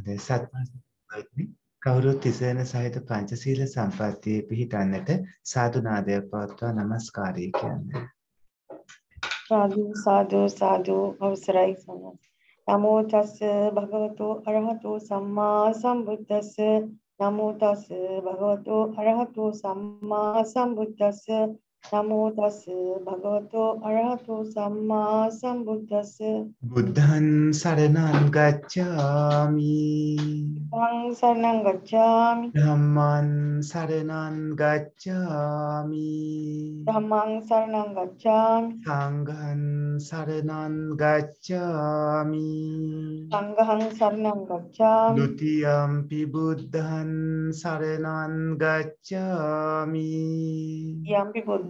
හොඳයි සත්පුරුෂයනි කවුරුත් තිසරණ සහිත පංචශීල සම්පත්තියේ පිහිටන්නට සාදු නාදයක් පවත්වා নমස්කාරය කියන්නේ. සාදු සාදු සාදු අවසරයි සමන්. නමෝ තස් භගවතු අරහතු සම්මා සම්බුද්දස්ස නමෝ තස් භගවතු අරහතු සම්මා සම්බුද්දස්ස නමෝ තස් භගවතෝ අරහතෝ සම්මා සම්බුද්දස්ස. බුද්ධං සරණං ගච්ඡාමි. ධම්මං සරණං ගච්ඡාමි. ධම්මං සරණං ගච්ඡාමි. ධම්මං සරණං ගච්ඡාමි. සංඝං සරණං ගච්ඡාමි. සංඝං සරණං ගච්ඡාමි. ဒ ුතියම්පි බුද්ධං සරණං ගච්ඡාමි. යම්පි බුද්ධං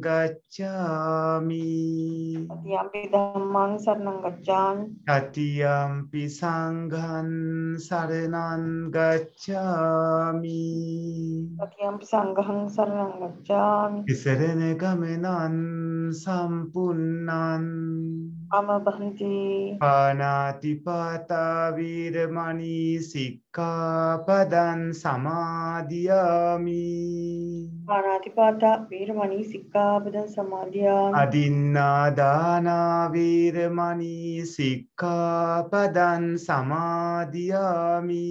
ගච්ඡාමි। යම්පි ධම්මං සරණං ගච්ඡාමි. තතියම්පි සංඝං සරණං ගච්ඡාමි। යම්පි සංඝං සරණං ගච්ඡාමි. ඉසරණ ගමනං සම්පුන්නං අමබන්ති පානාතිපාතා වීරමණී සික්ඛාපදං සමාදියාමි. පාණාතිපාතා වීරමණී සික්ඛාපදං සමාදියාමි. අදින්නා දානා වීරමණී සික්ඛාපදං සමාදියාමි.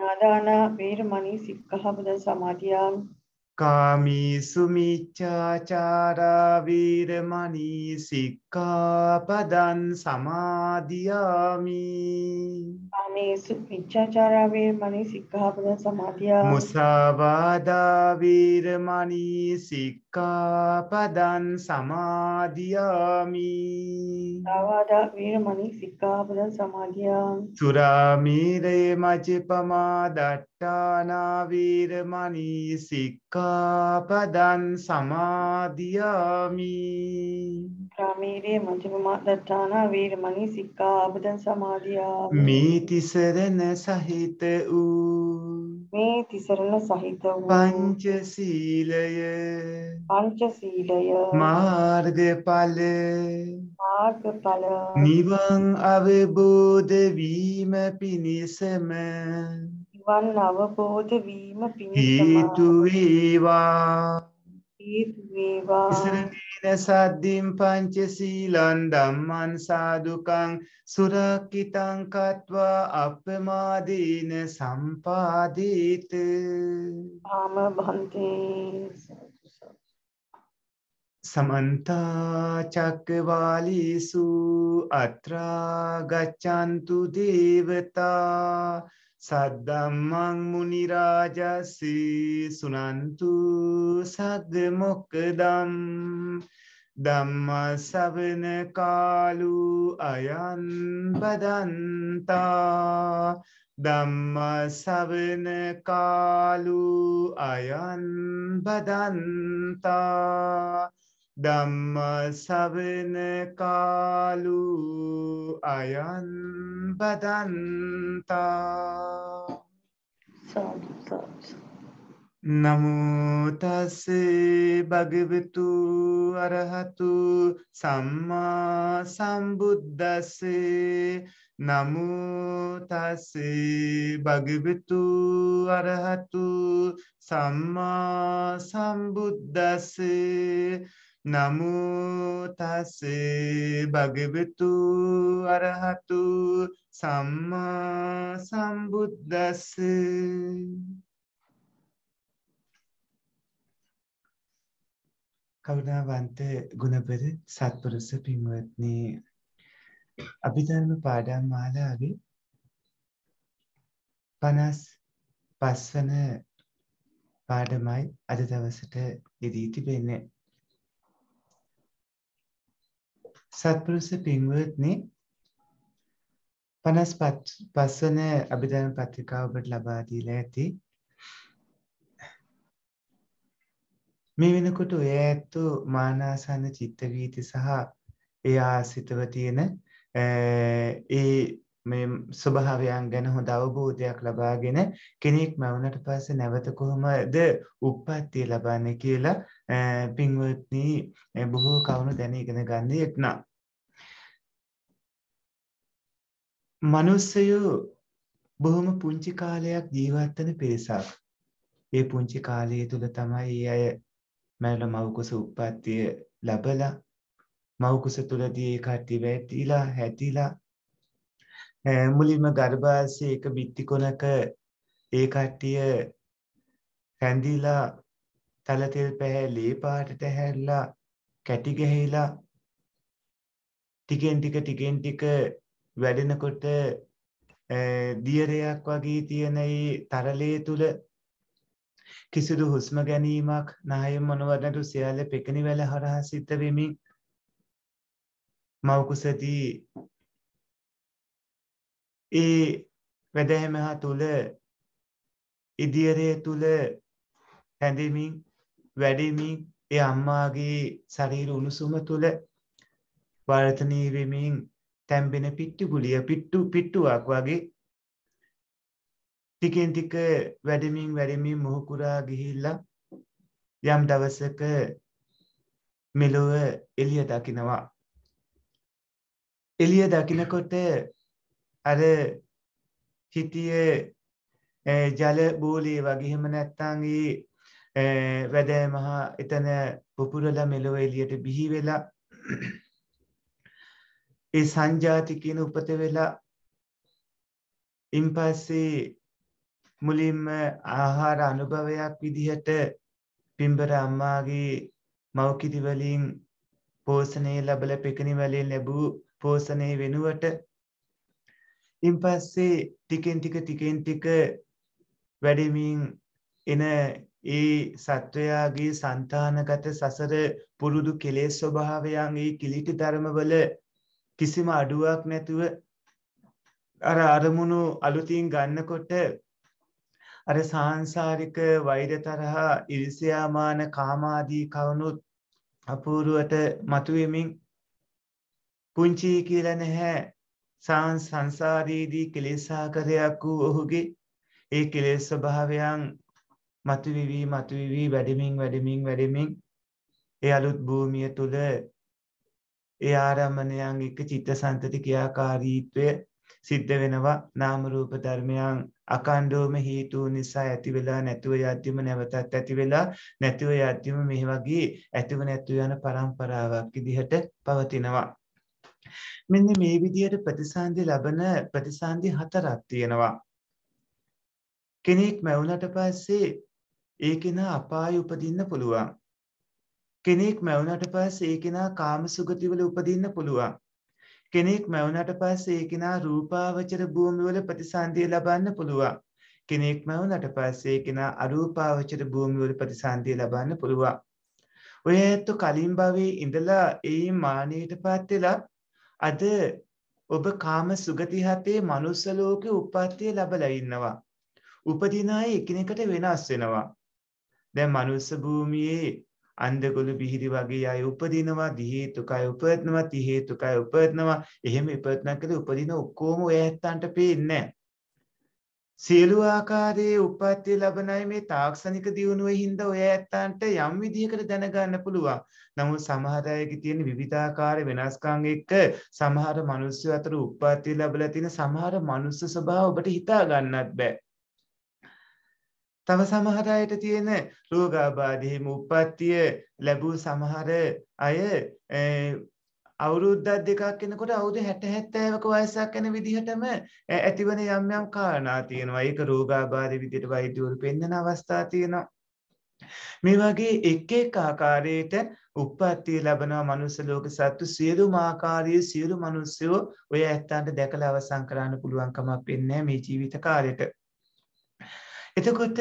නාදාන වීරමණී සික්ඛාපදං සමාදියාමි කාමීසු මිච්ඡාචාරා වීරමණී සික්ඛාපදං සමාදියාමි කාමේසු මිච්ඡාචාරා වීරමණී සික්ඛාපදං සමාදියාමි මුසාවාදා වීරමණී සික්ඛාපදං සමාදියාමි. සාවාදා වීරමණී සික්ඛාපදං සමාදියාමි. සුරාමීරේ මජ්ජපමා දට්ඨානා වීරමණී සික්ඛාපදං සමාදියාමි රාමීරේ මජ්ක්‍ධිම දත්තාන වීරමණී සික්ඛාපදං සමාදියාමි මේ තිසරණ සහිත වූ මේ තිසරණ සහිත වූ පංචශීලය. පංචශීලය. මාර්ගඵල. මාර්ගඵල. නිවන් අවබෝධ වීම පිණිසම. නිවන් අවබෝධ වීම හේතු පිණිසම. වේවා හේතු වේවා ඉසරදීන සද්දින් පංචශීලං ධම්මං සාදුකං සුරක්කිතං කତ୍වා අප්පමාදීන සම්පාදීත. ආම භන්තේ සමන්ත චක්කවාලීසු අත්‍රා ගච්ඡන්තු දේවතා සද්දම්මං මුනි රාජස්සී සුනන්තු සග්ග මොක්කදම් ධම්ම ශවන කාලු අයන් බදන්තා ධම්ම ශවන කාලු අයන් බදන්තා ධම්ම ශවන කාලු අයන් බදන්තා සාදු සාදු නමෝ තස්සේ භගවතු අරහතු සම්මා සම්බුද්දස්සේ නමෝ තස්සේ භගවතු අරහතු සම්මා සම්බුද්දස්සේ නමෝ තස්සේ භගවතු අරහතු සම්මා සම්බුද්දස්සේ. කරුණාවන්ත ගුණපෙර සත්පුරුෂ පින්වත්නි අභිධර්ම පාඩම් මාලාවේ 55 වන පාඩමයි අද දවසට යෙදී තිබෙන්නේ. සත්පුරුෂ පින්වත්නි 55 වන අභිධර්ම පත්‍රිකාව ඔබට ලබා දීලා ඇති. මේ වෙනකොට ඔය ඇත්තු මානාසන්න චිත්ත වීති සහ ඒ ආසිතව තියෙන ඒ මේ ස්වභාවයන් ගැන හොඳ අවබෝධයක් ලබාගෙන කෙනෙක් මවුනට පස්සේ නැවත කොහොමද උප්පත්තිය ලබන්නේ කියලා පින්වත්නි බොහෝ කවුණු දැන ඉගෙන ගන්න එක්නා මිනිස්සයෝ බොහොම පුංචි කාලයක් ජීවත් වෙන පිරිසක්. ඒ පුංචි කාලය තුල තමයි අය මරණ මව්කුස උප්පත්තිය ලැබලා මව්කුස තුලදී ඒ කට්ටිය වැටිලා හැදිලා මුලින්ම ගර්භාෂයේ එක බිත්ති කොනක ඒ කට්ටිය රැඳිලා තල තෙල් පැහැ ලේ පාටට හැරිලා කැටි ගහලා ටිකෙන් ටික ටිකෙන් ටික වැඩෙනකොට දියරයක් වගේ තියෙන ඒ තරලයේ තුල කිසිදු හුස්ම ගැනීමක් නාය මොනවදට සියල්ල පෙකණි වැල හරහා සිත වෙමින් මවකුසදී ඒ වැඩහැමහා තුල ඉදියරේ තුල හැඳෙමින් වැඩෙමින් ඒ අම්මාගේ ශරීර උණුසුම තුල වර්ධනය වෙමින් තැම්බෙන පිට්ටු ගුලිය පිට්ටු පිට්ටුවක් වගේ ටිකෙන් ටික වැඩමින් වැඩමින් මොහුකුරා ගිහිල්ලා යම් දවසක මෙලොව එළිය දකිනවා. එළිය දකිනකොට අර හිටියේ ජල බෝලිය වගේ එහෙම නැත්නම් ඒ වැඩෑ මහා එතන පුපුරලා මෙලොව එළියට බිහි වෙලා ඒ සංජාති කියන උපත වෙලා ඉන්පස්සේ මුලින්ම ආහාර අනුභවයක් විදිහට පින්බර අම්මාගේ මව්කිරි වලින් පෝෂණය ලැබල පෙකණි වලින් ලැබූ පෝෂණය වෙනුවට ඉන් පස්සේ ටිකෙන් ටික ටිකෙන් ටික වැඩමින් එන ඒ සත්වයාගේ සන්තානගත සසර පුරුදු කෙලෙස් ස්වභාවයන්ගේ කිලිටි ධර්මවල කිසිම අඩුවක් නැතුව අර අරමුණු අලුතින් ගන්නකොට අර සාංසාරික වෛර තරහා ඉරිසියාමාන කාමාදී කවුණුත් අපූරුවට මතුවෙමින් පුංචි කියලා නැහැ. සංසාරයේදී කෙලෙසාකරයක් වූ ඔහුගේ ඒ කෙලෙස් ස්වභාවයන් මතුවිවි මතුවිවි වැඩිමින් වැඩිමින් වැඩිමින් ඒ අලුත් භූමිය තුල ඒ ආරම්මණයන් එක්ක චිත්තසංතති ක්‍රියාකාරීත්වය සිද්ධ වෙනවා. නාම රූප ධර්මයන් අකණ්ඩවම හේතු නිසා ඇති වෙලා නැතුව යද්දිම නැවතත් ඇති වෙලා නැතිව යද්දිම මේ වගේ ඇතිව නැතුව යන પરම්පරාවක් විදිහට පවතිනවා. මෙන්න මේ විදිහට ප්‍රතිසන්දි ලබන ප්‍රතිසන්දි හතරක් තියෙනවා කෙනෙක් මැවුනට පස්සේ ඒ කෙනා අපාය උපදින්න පුළුවන් කෙනෙක් මැවුනට පස්සේ ඒ කෙනා කාමසුගතිවල උපදින්න පුළුවන්. කෙනෙක් මැවුනට පස්සේ ඒ කෙනා රූපාවචර භූමිවල ප්‍රතිසන්දිය ලබන්න පුළුවන්. කෙනෙක් මැවුනට පස්සේ ඒ කෙනා අරූපාවචර භූමිවල ප්‍රතිසන්දිය ලබන්න පුළුවන්. ඔය ඇත්ත කලින් භවයේ ඉඳලා ඒ මානෙටපත් වෙලා අද ඔබ කාම සුගති හතේ මනුස්ස ලෝකේ උප්පත්තිය ලැබලා ඉන්නවා. උපදින අය එකිනෙකට වෙනස් වෙනවා. දැන් මනුස්ස භූමියේ අන්දගොළු බිහිරි වගේ අය උපදිනවා දිහේතුකයි උපදිනවා තිහේතුකයි උපදිනවා එහෙම ඉපදනකද උපදින ඔක්කොම ඔය ඇත්තන්ට පේන්නේ සියලු ආකාරයේ උප්පත්ති ලැබන අය මේ තාක්ෂණික දියුණුවේ හින්දා ඔය ඇත්තන්ට යම් විදිහකට දැනගන්න පුළුවන්. නමුත් සමහර අයගේ තියෙන විවිධාකාර වෙනස්කම් එක්ක සමහර මිනිස්සු අතර උප්පත්ති ලැබලා තියෙන සමහර මනුස්ස ස්වභාව ඔබට හිතා ගන්නත් බෑ. තව සමහර අයට තියෙන රෝගාබාධෙහිම උප්පත්තිය ලැබූ සමහර අය අවුරුද්දක් දෙකක් එනකොට අවුරුදු 60 70ක වයසක් යන විදිහටම ඇතිවන යම් යම් කාරණා තියෙනවා. ඒක රෝගාබාධ විදිහට වෛද්‍යවරු පෙන්වන අවස්ථා තියෙනවා. මේ වගේ එක් එක් ආකාරයට උප්පත්තිය ලැබෙනවා මනුස්ස ලෝක සත්තු සියලුම ආකාරයේ සියලු මිනිස්සුયો ඔය ඇත්තන්ට දැකලා අවසන් කරන්න පුළුවන් කමක් වෙන්නේ මේ ජීවිත කාලෙට. එතකොට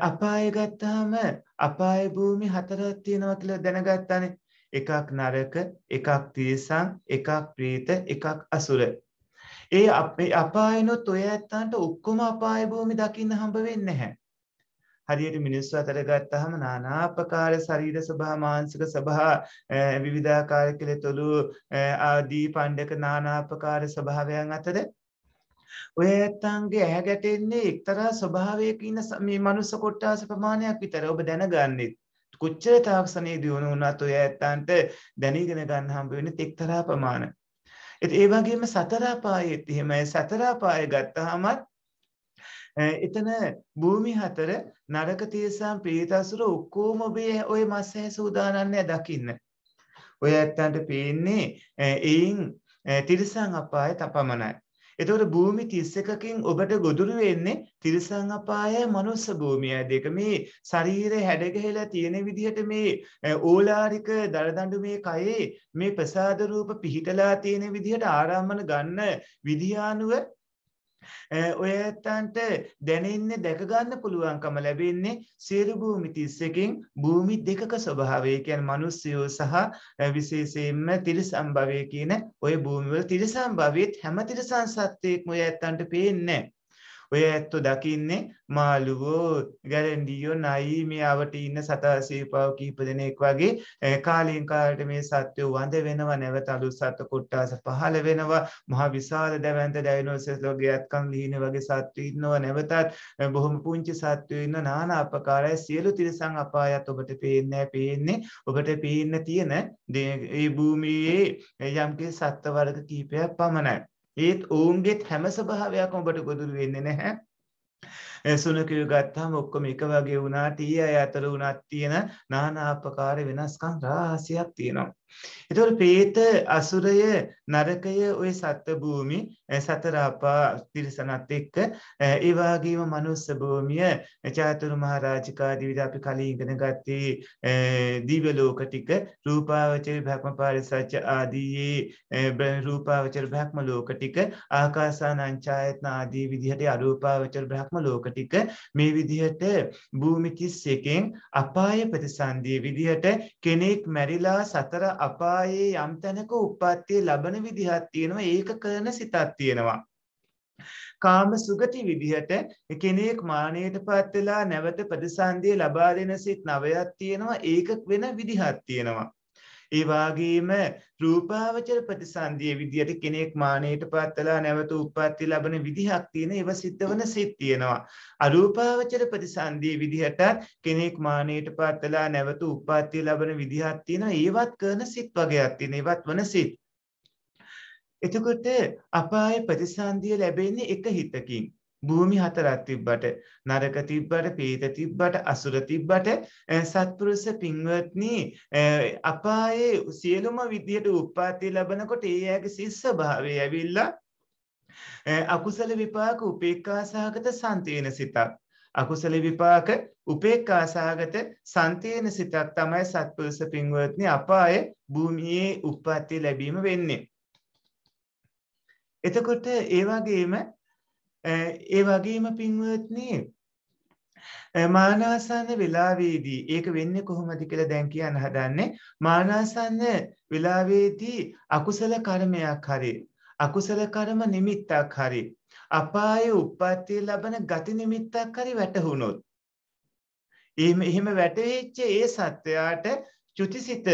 අපාය ගත්තාම අපාය භූමි හතරක් තියෙනවා කියලා දැනගත්තානේ. එකක් නරක එකක් තිරිසං එකක් ප්‍රීත එකක් අසුර. ඒ අපේ අපායනොත් ඔය ඇත්තන්ට ඔක්කොම අපාය භූමි දකින්න හම්බ වෙන්නේ නැහැ. හරියට මිනිස්සු අතර ගත්තහම නානාපකාර ශරීර සභා මානසික සභා විවිධාකාර කෙලෙතොළු ආදී පණ්ඩක නානාපකාර ස්වභාවයන් අතර ඔය ඇත්තන්ගේ ඇහැ ගැටෙන්නේ එක්තරා ස්වභාවයක ඉන්න මේ මනුස්ස කොට්ටාස ප්‍රමාණයක් විතර. ඔබ දැනගන්නෙත් කොච්චර තාක්ෂණයේ දියුණු වුණත් ඔය ඇත්තන්ට දැනීගෙන ගන්න හම්බ වෙන්නේ එක්තරා ප්‍රමාණ. ඒ වගේම සතර අපායෙත් එහෙමයි සතර අපාය ගත්තාමත් එතන භූමි හතර නරක තියසම් ප්‍රීතසුර ඔක්කොම ඔබේ ඔය මස් ඇහැ සූදානම් දකින්න. ඔය ඇත්තන්ට පේන්නේ එයින් තිරිසන් අපාය තපමණයි. එතකොට භූමි 31කින් ඔබට ගොදුරු වෙන්නේ තිරිසන් අපායයි මනුස්ස භූමියයි. දෙක මේ ශරීරය හැඩගැහිලා තියෙන විදිහට මේ ඕලාරික දරදඬු මේ කයේ මේ ප්‍රසාද රූප පිහිටලා තියෙන විදිහට ආරම්මන ගන්න විදියානුව ඔය ඇත්තන්ට දැනෙන්නේ දැක ගන්න පුළුවන්කම ලැබෙන්නේ සියලු භූමි 31කින් භූමි දෙකක ස්වභාවය. කියන්නේ මිනිස්සයෝ සහ විශේෂයෙන්ම තිරිසන් භවය කියන ඔය භූමිවල තිරිසන් භවෙත් හැම තිරිසන් සත්වයක්ම ඔය ඇත්තන්ට පේන්නේ ඔය ඇත්තෝ දකින්නේ මාළුවෝ ගැරන්ඩියෝ නයි මේ අවට ඉන්න සතා සීපාව කීප දෙනෙක් වගේ. කාලයෙන් කාලට මේ සත්වයෝ වඳ වෙනවා නැවත අලුත් සත්ව කොට්ටාස පහළ වෙනවා. මහා විශාල දැවැන්ත ඩයිනෝසර්ස්ලෝගේ අත්කම් ලිහින වගේ සත්තු ඉන්නවා. නැවතත් බොහොම පුංචි සත්වයෝ ඉන්න নানা ආකාරයි සියලු තිරිසන් අපායත් ඔබට පේන්නේ පේන්නේ. ඔබට පේන්න තියෙන ඒ භූමියේ යම්කි සත්ත්ව වර්ග කීපයක් පමණයි. ඒත් ඔවුන්ගේත් හැම ස්වභාවයක්ම ඔබට ගොදුරු වෙන්නේ නැහැ. සුනකයෝ ගත්තාම ඔක්කොම එක වගේ වුණාට ඊ අය අතර වුණත් තියෙන নানা ආකාර වෙනස්කම් රාශියක් තියෙනවා. එතවට ප්‍රේත අසුරය නරකය ඔය සත්ව භූමි සතරාපා තිරිසනත් එක්ක ඒවාගේම මනුස්ස භූමිය චාතුරු මහරාජිකාදී විද අපි කලින්ගෙන ගත්තේ දීවලෝක ටික රූපාවචර භක්ම පාරිසච්ච ආදීයේ රූපාවචර භක්ම ලෝක ටික ආකාසා නංචායත්න ආදී විදිහට අරූපාවචර බ්‍රහ්ම ලෝක ටික මේ විදිහට භූමිතිස් එකෙන් අපාය ප්‍රතිසන්දී විදිහට කෙනෙක් මැරිලා සතර අපායේ යම් තැනක උප්පත්තිය ලබන විදිහක් තියෙනවා. ඒක කරන සිතක් තියෙනවා. කාම සුගති විදිහට කෙනෙක් මානයටපත් වෙලා නැවත ප්‍රතිසන්දිය ලබා දෙන සිත් නවයක් තියෙනවා. ඒක වෙන විදිහක් තියෙනවා. ඒ වාගේම රූපාවචර ප්‍රතිසන්දිය විදියට කෙනෙක් මානයට පත්වලා නැවත උප්පත්ති ලබන විදිහක් තියෙන ඒව සිද්ධ වන සිත් තියෙනවා. අරූපාවචර ප්‍රතිසන්දිය විදිහට කෙනෙක් මානයට පත්වලා නැවත උප්පත්ති ලබන විදිහක් තියෙනවා. ඒවත් කරන සිත් වගේක් තියෙන. ඒවත් වන සිත්. එතකොට අපාය ප්‍රතිසන්දිය ලැබෙන්නේ එක හිතකින්. භූමි හතරක් තිබ්බට නරක තිබ්බට පීත තිබ්බට අසුර තිබ්බට සත්පුරුෂ පින්වත්නි අපායේ සියලුම විදියට උප්පාතිය ලැබනකොට ඒ ඇගේ සිස්ස භාවය ඇවිල්ලා අකුසල විපාක උපේක්ඛා සහගත සන්තේන සිතක්. අකුසල විපාක උපේක්ඛා සහගත සන්තේන සිතක් තමයි සත්පුරුෂ පින්වත්නි අපායේ භූමියේ උප්පාතිය ලැබීම වෙන්නේ. එතකොට ඒ වගේම ඒ වගේම පින්වත්නි මානාසන්න වෙලාවේදී ඒක වෙන්නේ කොහොමද කියලා දැන් කියන්න හදන්නේ. මානාසන්න වෙලාවේදී අකුසල කර්මයක් හරි අකුසල කර්ම නිමිත්තක් හරි අපායේ උප්පත්තිය ලබන ගති නිමිත්තක් හරි වැටහුනොත් එහෙම එහෙම වැටෙච්ච ඒ සත්වයාට චුතිසිත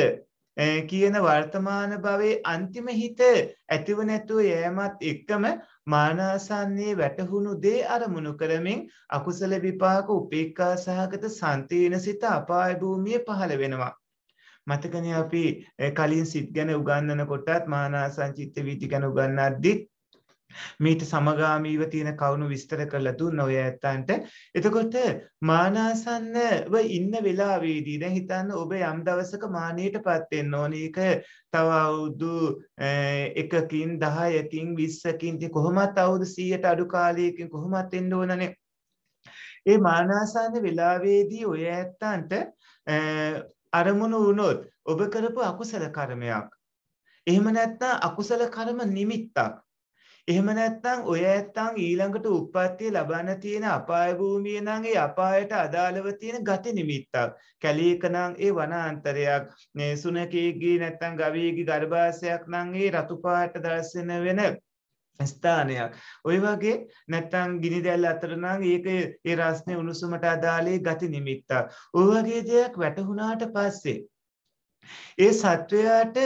කියන වර්තමාන භවයේ අන්තිම හිත ඇතිව නැතුව යෑමත් එක්කම මානාසන්නේ වැටහුණු දේ අරමුණු කරමින් අකුසල විපාක උපේක්ඛා සහගත සන්තේන සිත අපාය භූමියේ පහළ වෙනවා. මතකනේ අපි කලින් සිත් ගැන උගන්වන කොටත් මානාසංචිත්ත වීති ගැන උගන්වද්දිත් මීට සමගාමීව තියෙන කවුණු විස්තර කරලා දුන්න ඔය ඇත්තන්ට. එතකොට මානාසන්නව ඉන්න වෙලාවේදී දැන් හිතන්න ඔබ යම් දවසක මානෙටපත් වෙන්න ඕනේ. ඒක තව අවුරුදු එකකින් 10කින් 20කින් කොහොමත් අවුරුදු 100ට අඩු කාලයකින් කොහොමත් වෙන්න ඕනනේ. ඒ මානාසන්න වෙලාවේදී ඔය ඇත්තන්ට අරමුණු වුණොත් ඔබ කරපු අකුසල කර්මයක්. එහෙම නැත්නම් අකුසල කර්ම නිමිත්තක් එහෙම නැත්නම් ඔය ඇත්තන් ඊළඟට උප්පත්තිය ලබන්න තියෙන අපාය භූමිය නම් ඒ අපායට අදාළව තියෙන ගති නිමිත්තක්. කැලීක නම් ඒ වනාන්තරයක්. මේ සුනකේගේ නැත්නම් ගවයේගේ ගර්භාෂයක් නම් ඒ රතු පාට දැర్శන වෙන ස්ථානයක්. ඔය වගේ නැත්තම් ගිනි දැල් අතර නම් ඒක ඒ රස්නේ උණුසුමට අදාළේ ගති නිමිත්තක්. ඔය වගේ දෙයක් වැටහුණාට පස්සේ ඒ සත්වයාට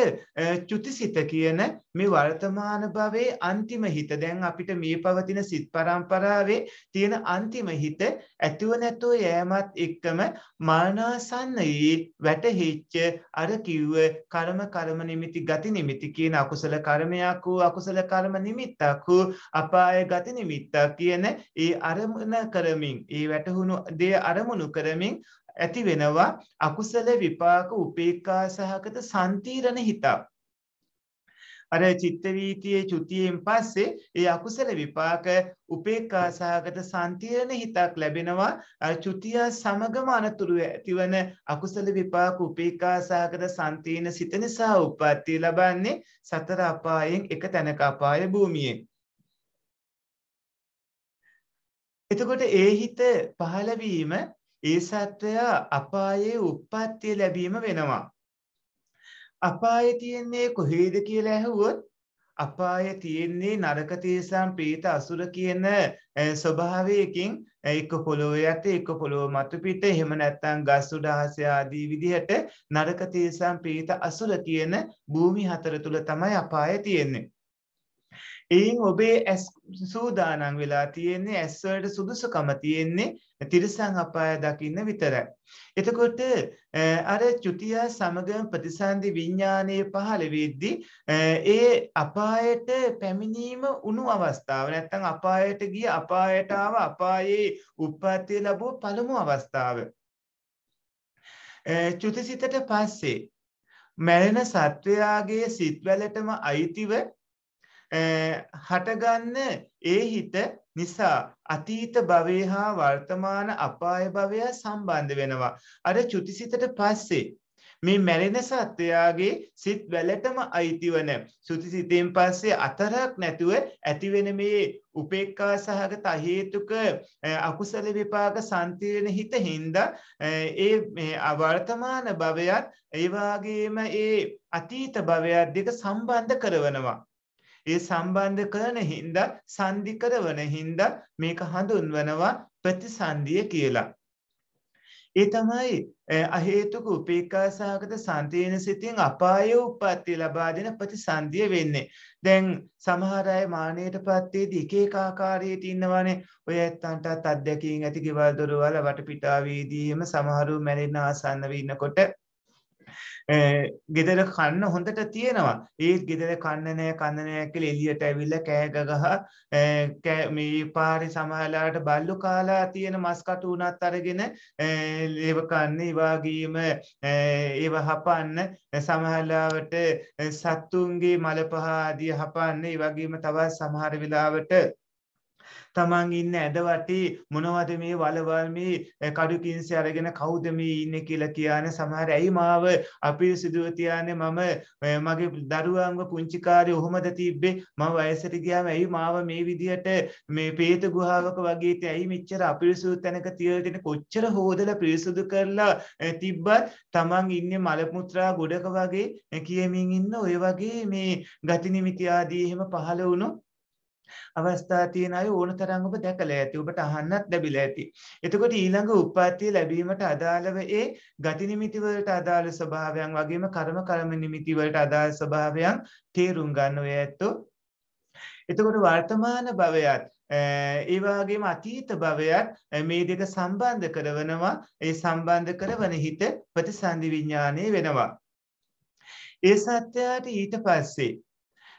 චුතිසිත කියන මේ වර්තමාන භවයේ අන්තිම හිත දැන් අපිට මේ පවතින සිත් පරම්පරාවේ තියෙන අන්තිම හිත ඇතුව නැතුව යෑමත් එක්කම මරණාසන්නයේ වැටහිච්ච අර කිව්ව කර්ම කර්ම නිමිති ගති නිමිති කියන අකුසල කර්මයක් වූ අකුසල කර්ම නිමිත්තක් වූ අපාය ගති නිමිත්තක් කියන ඒ අරමුණ කරමින් ඒ වැටහුණු දේ අරමුණු කරමින් ඇති වෙනවා අකුසල විපාක උපේක්ඛා සහගත සම්තිරණ හිතක්. අර චිත්ත වීතියේ චුතියෙන් පස්සේ ඒ අකුසල විපාක උපේක්ඛා සහගත සම්තිරණ හිතක් ලැබෙනවා අර චුතිය සමගම අනතුරු ඇතිවන අකුසල විපාක උපේක්ඛා සහගත සම්තීන සිත නිසා උප්පත්ති ලබන්නේ සතර අපායෙන් එක තැනක අපාය භූමියේ එතකොට ඒ හිත පහළ වීම ඒ සත්වයා අපායේ උප්පත්තිය ලැබීම වෙනවා. අපායේ තියෙන්නේ කොහේද කියලා ඇහුවොත් අපායේ තියෙන්නේ නරක තේසම් ප්‍රීත අසුර කියන ස්වභාවයකින් එක්ක පොළොව යට එක්ක පොළොව මතු පිට එහෙම නැත්නම් ගස් උඩ ආසය ආදී විදිහට නරක තේසම් ප්‍රීත අසුර කියන භූමි හතර තුල තමයි අපාය තියෙන්නේ. එයින් ඔබේ ඇස් සූදානම් වෙලා තියෙන්නේ ඇස් වලට සුදුසුකම තියෙන්නේ තිරිසන් අපාය දකින්න විතරයි. එතකොට අර චුතිය සමගම ප්‍රතිසන්දි විඥානයේ පහළ වෙද්දී ඒ අපායට පැමිණීම උණු අවස්ථාව නැත්නම් අපායට ගිය අපායට ආව අපායේ උප්පත්තිය ලැබුව පළමු අවස්ථාව. චුතිසිතට පස්සේ මැරෙන සත්වයාගේ සිත්වලටම අයිතිව හටගන්න ඒ හිත නිසා අතීත භවය හා වර්තමාන අපාය භවය සම්බන්ධ වෙනවා. අර චුතිසිතට පස්සේ මේ මැරෙන සත්වයාගේ සිත් වැලටම අයිතිවන සුතිසිතෙන් පස්සේ අතරක් නැතුව ඇතිවෙන මේ උපේක්ඛා සහගත හේතුක අකුසල විපාක සම්තිරණ හිත හින්දා ඒ වර්තමාන භවයත් ඒ වගේම ඒ අතීත භවයත් දෙක සම්බන්ධ කරනවා ඒ සම්බන්ධ කරන හින්දා සංදි කරවන හින්දා මේක හඳුන්වනවා ප්‍රතිසන්දිය කියලා. ඒ තමයි අහේතුක උපේක්ඛා සහගත සන්තේන සිතින් අපාය උප්පත්ති ලබා දෙන ප්‍රතිසන්දිය වෙන්නේ. දැන් සමහර අය මානෙටපත් වේදී එක එක ආකාරයට ඉන්නවානේ. ඔය ඇත්තන්ටත් අත්දැකීම් ඇති ගෙවල් දොරවල් වටපිටාවේදීම සමහරු මැරෙන්න ආසන්නව ඉන්නකොට ගෙදර කන්න හොඳට තියෙනවා. ඒත් ගෙදර කන්න නෑ කන්න නෑ කියලා එළියට ඇවිල්ලා කෑ ගගහ මේ පාරේ සමහරලාට බල්ලු කාලා තියෙන මස් කටු උනත් අරගෙන ඒව කන්න ඒ වගේම ඒව හපන්න සමහරලාවට සත්තුන්ගේ මල පහ ආදී හපන්න ඒ වගේම තවත් සමහර වෙලාවට තමන් ඉන්න ඇද වටේ මොනවද මේ වලවල් මේ කඩු කින්සේ අරගෙන කවුද මේ ඉන්නේ කියලා කියන සමහර ඇයි මාව අපිරිසිදුව තියන්නේ? මම මගේ දරුවන්ව පුංචි කාලේ ඔහොමද තිබ්බේ? මම වයසට ගියාම ඇයි මාව මේ විදියට මේ പ്രേත ගුහාවක වගේ තේ ඇයි මෙච්චර අපිරිසුදු තැනක තියලා දෙන කොච්චර හොදලා පිරිසුදු කරලා තිබ්බත් තමන් ඉන්නේ මල මුත්‍රා ගොඩක වගේ කියමින් ඉන්න ඔය වගේ මේ ගති නිමිති ආදී එහෙම පහළ වුණොත් අවස්ථා තියෙන අය ඕන තරම් ඔබ දැකලා ඇති. ඔබට අහන්නත් ලැබිලා ඇති. එතකොට ඊළඟ උප්පත්තිය ලැබීමට අදාළව ඒ ගති නිමිති වලට අදාළ ස්වභාවයන් වගේම කර්ම කර්ම නිමිති වලට අදාළ ස්වභාවයන් තේරුම් ගන්න ඔය ඇත්තෝ. එතකොට වර්තමාන භවයත් ඒ වගේම අතීත භවයත් මේ දෙක සම්බන්ධ කරනවා. ඒ සම්බන්ධ කරවන හිත ප්‍රතිසන්දි විඥානය වෙනවා. ඒ සත්‍යයට ඊට පස්සේ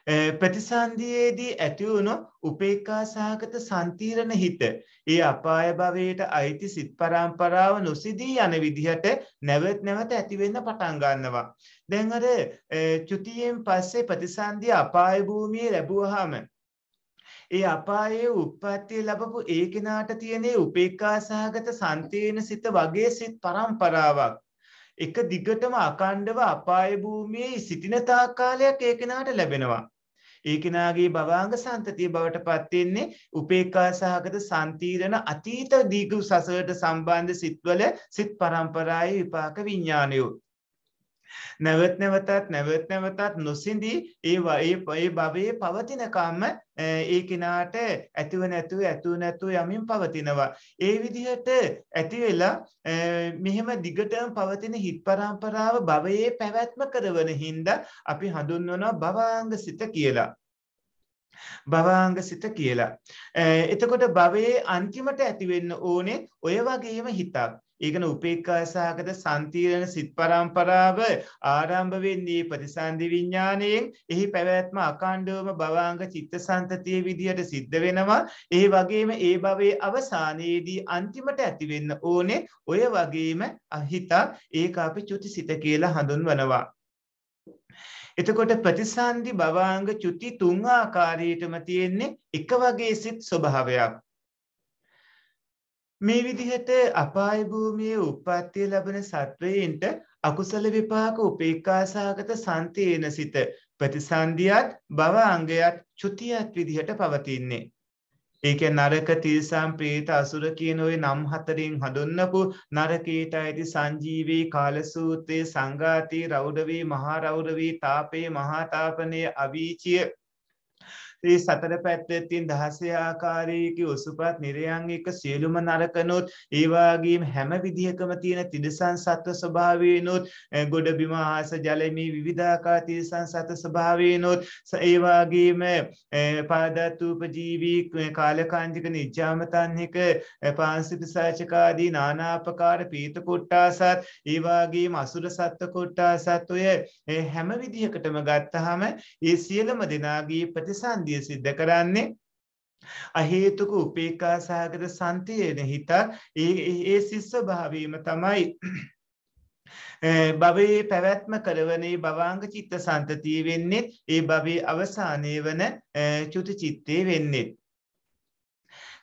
Eh, ප්‍රතිසන්දියේදී ඇතිවුණු උපේක්ඛා සහගත සම්තිරණ හිත ඒ අපාය භවයට අයිති සිත් පරම්පරාව නොසිදී යන විදිහට නැවත නැවත ඇති වෙන්න පටන් ගන්නවා. දැන් අර eh, චුතියෙන් පස්සේ ප්‍රතිසන්දිය අපාය භූමියේ ලැබුවාම ඒ අපායේ උප්පත්තිය ලැබපු ඒ කෙනාට තියෙන උපේක්ඛා සහගත සම්තේන සිත වගේ සිත් පරම්පරාවක් එක දිගටම අකණ්ඩව අපාය භූමියේ සිටින තාක් කාලයක් ඒ කෙනාට ලැබෙනවා. ඒ කෙනාගේ භවාංග සන්තතිය බවට පත් වෙන්නේ උපේක්ඛා සහගත සම්තිරණ අතීත දීඝ සසරට සම්බන්ධ සිත්වල සිත් පරම්පරාවේ විපාක විඥානයෝ. නැවත නැවතත් නැවත නැවතත් නොසිඳී ඒ ඒ භවයේ පවතිනකම්ම ඒ කෙනාට ඇතිව නැතුව ඇතුව නැතුව යමින් පවතිනවා. ඒ විදිහට ඇති වෙලා මෙහෙම දිගටම පවතින හිත් පරම්පරාව භවයේ පැවැත්ම කරවන හින්දා අපි හඳුන්වනවා භවාංග සිත කියලා. භවාංග සිත කියලා. එතකොට භවයේ අන්තිමට ඇති වෙන්න ඕනේ ඔය වගේම හිතක්. ඒකන උපේක්ඛා සහගත සම්තිරණ සිත් පරම්පරාව ආරම්භ වෙන්නේ ප්‍රතිසන්දි විඥාණයෙන්. එහි පැවැත්ම අකණ්ඩවම භවාංග චිත්තසංතතිය විදියට සිද්ධ වෙනවා. ඒ වගේම ඒ භවයේ අවසානයේදී අන්තිමට ඇති වෙන්න ඕනේ. ඔය වගේම අහිත ඒක අපි චුතිසිත කියලා හඳුන්වනවා. එතකොට ප්‍රතිසන්දි භවාංග චුති තුන් ආකාරයටම තියෙන්නේ එක වගේ සිත් ස්වභාවයක්. මේ විදිහට අපාය භූමියේ උප්පත්තිය ලැබෙන සත්වයින්ට අකුසල විපාක උපේක්ඛාසහගත සන්තේන සිත ප්‍රතිසන්දියත් භවාංගයත් චුතියත් විදිහට පවතින්නේ. ඒ කියන්නේ නරක තිරිසන් ප්‍රේත අසුර කියන ওই නම් හතරෙන් හඳුන්වපු නරකීට ඇති සංජීවී කාලසූත්‍රයේ සංඝාතී රෞඩවී මහා රෞඩවී තාපේ මහා තාපනයේ අවීචිය ඒ සතර පැත්තේ තියෙන 16 ආකාරයක උසුපත් නිරයන් එක සියලුම නරකනොත් ඒ වගේම හැම විදිහකම තියෙන තිරසන් සත්ව ස්වභාවයනොත් ගොඩ බිම ආස ජලමී විවිධාකාර තිරසන් සත්ව ස්වභාවයනොත් ඒ වගේම පාදත්ූපජීවී කාලකාංජික නිජ්ජාමතන්හික පාංසිත සාචකාදී නානාපකාර පීත කොට්ටාසත් ඒ වගේම අසුර සත්ව කොට්ටාසත් ඔය හැම විදිහකටම ගත්තහම ඒ සියලුම දෙනාගේ ප්‍රතිසන්දි සිද්ධිය සිද්ධ කරන්නේ. අහේතුක උපේක්ඛා සහගත සන්තියේන හිතක් ඒ ඒ සිස්ස භාවීම තමයි භවයේ පැවැත්ම කරවනේ භවාංග චිත්ත සන්තතිය වෙන්නේ. ඒ භවයේ අවසානයේ වන චුති චිත්තේ වෙන්නේ.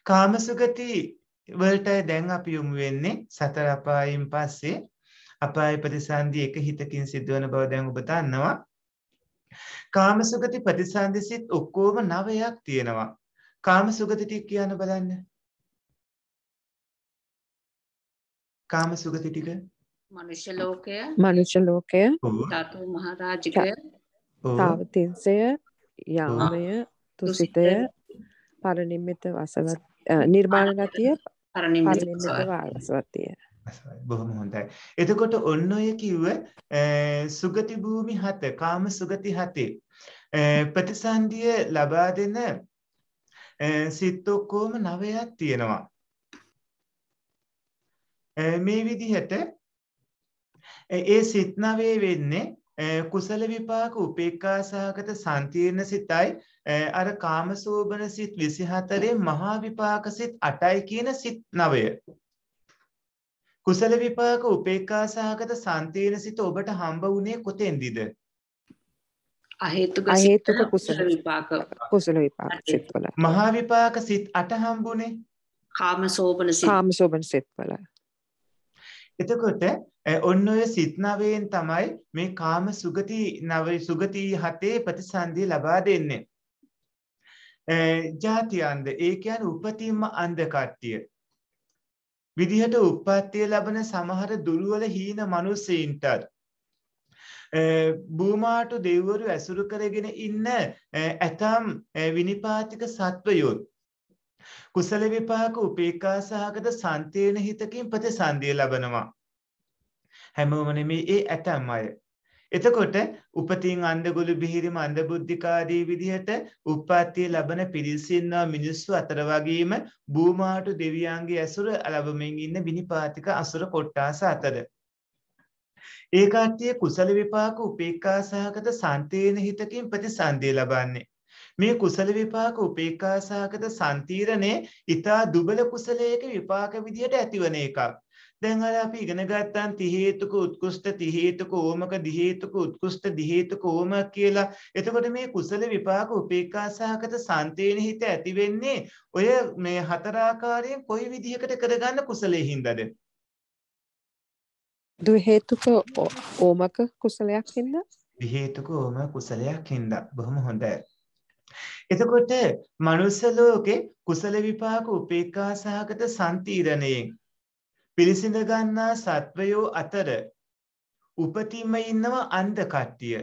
කාමසුගති වලට දැන් අපි යොමු වෙන්නේ සතර අපායින් පස්සේ. අපාය ප්‍රතිසන්දි එක හිතකින් සිදුවන බව දැන් ඔබ දන්නවා. කාමසුගති ප්‍රතිසන්දිසිත ඔක්කොම නවයක් තියෙනවා. කාමසුගති ටික කියන්න බලන්න. කාමසුගති ටික. මනුෂ්‍ය ලෝකය. මනුෂ්‍ය ලෝකය. ධාතු මහරජකය. තාවතින්සය යාමය තුසිතය පරනිම්මිත වසවත් නිර්මාණ ගතිය පරනිම්මිත වාසවතිය බොහොම හොඳයි. එතකොට ඔන්න ඔය කිව්ව සුගති භූමි හත කාම සුගති හතේ ප්‍රතිසන්දිය ලබා දෙන සිත් ඔක්කොම නවයක් තියෙනවා. මේ විදිහට ඒ සිත් නවේ වෙන්නේ කුසල විපාක උපේක්ඛා සහගත සම්තිර්ණ සිතයි අර කාමසෝබන සිත් 24 මහා විපාක සිත් 8යි කියන සිත් නවය. කුසල විපාක උපේක්ඛා සහගත සන්තීන සිත ඔබට හම්බ වුණේ කොතෙන්දිද? අහේතුක අහේතුක කුසල විපාක කුසල විපාක සිත්වල. මහා විපාක සිත් 8 හම්බුනේ. කාමසෝබන සිත්. කාමසෝබන සිත්වල. එතකොට ඔන්න ඔය සිත් නවයෙන් තමයි මේ කාම සුගති නව සුගති හතේ ප්‍රතිසන්දිය ලබා දෙන්නේ. ජාති අන්ධ ඒ කියන්නේ උපතින්ම අන්ධ කට්ටිය. විදිහට උප්පත්තිය ලබන සමහර දුර්වල හීන මිනිස්සෙයින්ටත් භූමාටු දෙව්වරු ඇසුරු කරගෙන ඉන්න ඇතම් විනිපාතික සත්වයොත් කුසල විපාක උපේක්ඛා සහගත සන්තේන හිතකින් ප්‍රතිසන්දිය ලබනවා. හැමෝම නෙමේ ඒ ඇතම් අය. එතකොට උපතින් අන්ධගොළු බිහිරිම අන්ධබුද්ධිකාරී විදිහට උප්පත්තිය ලබන පිරිසින්නා මිනිස්සු අතර වගේම භූමාටු දෙවියන්ගේ ඇසුර ලැබමින් ඉන්න විනිපාතික අසුර කොට්ටාස අතර. ඒ කට්ටිය කුසල විපාක උපේක්ඛා සහගත සන්තේන හිතකින් ප්‍රතිසන්දිය ලබන්නේ. මේ කුසල විපාක උපේක්ඛා සහගත සම්තිරණේ ඊතා දුබල කුසලයක විපාක විදියට ඇතිවන එකක්. දැන් අර අපි ඉගෙන ගත්තාන් ති හේතුක උත්කෘෂ්ඨ ති හේතුක ඕමක දි හේතුක උත්කෘෂ්ඨ දි හේතුක ඕමක කියලා. එතකොට මේ කුසල විපාක උපේක්ඛා සහගත සන්තේන හිත ඇති වෙන්නේ ඔය මේ හතර ආකාරයෙන් කොයි විදිහකට කරගන්න කුසලයේ හින්දාද? දු හේතුක ඕමක කුසලයක් හින්දා? දි හේතුක ඕම කුසලයක් හින්දා. බොහොම හොඳයි. එතකොට මනුස්ස ලෝකේ කුසල විපාක උපේක්ඛා සහගත සම්තිරණයෙන් පිළිසිඳ ගන්නා සත්වයෝ අතර උපතින්ම ඉන්නවා අන්ධ කට්ටිය.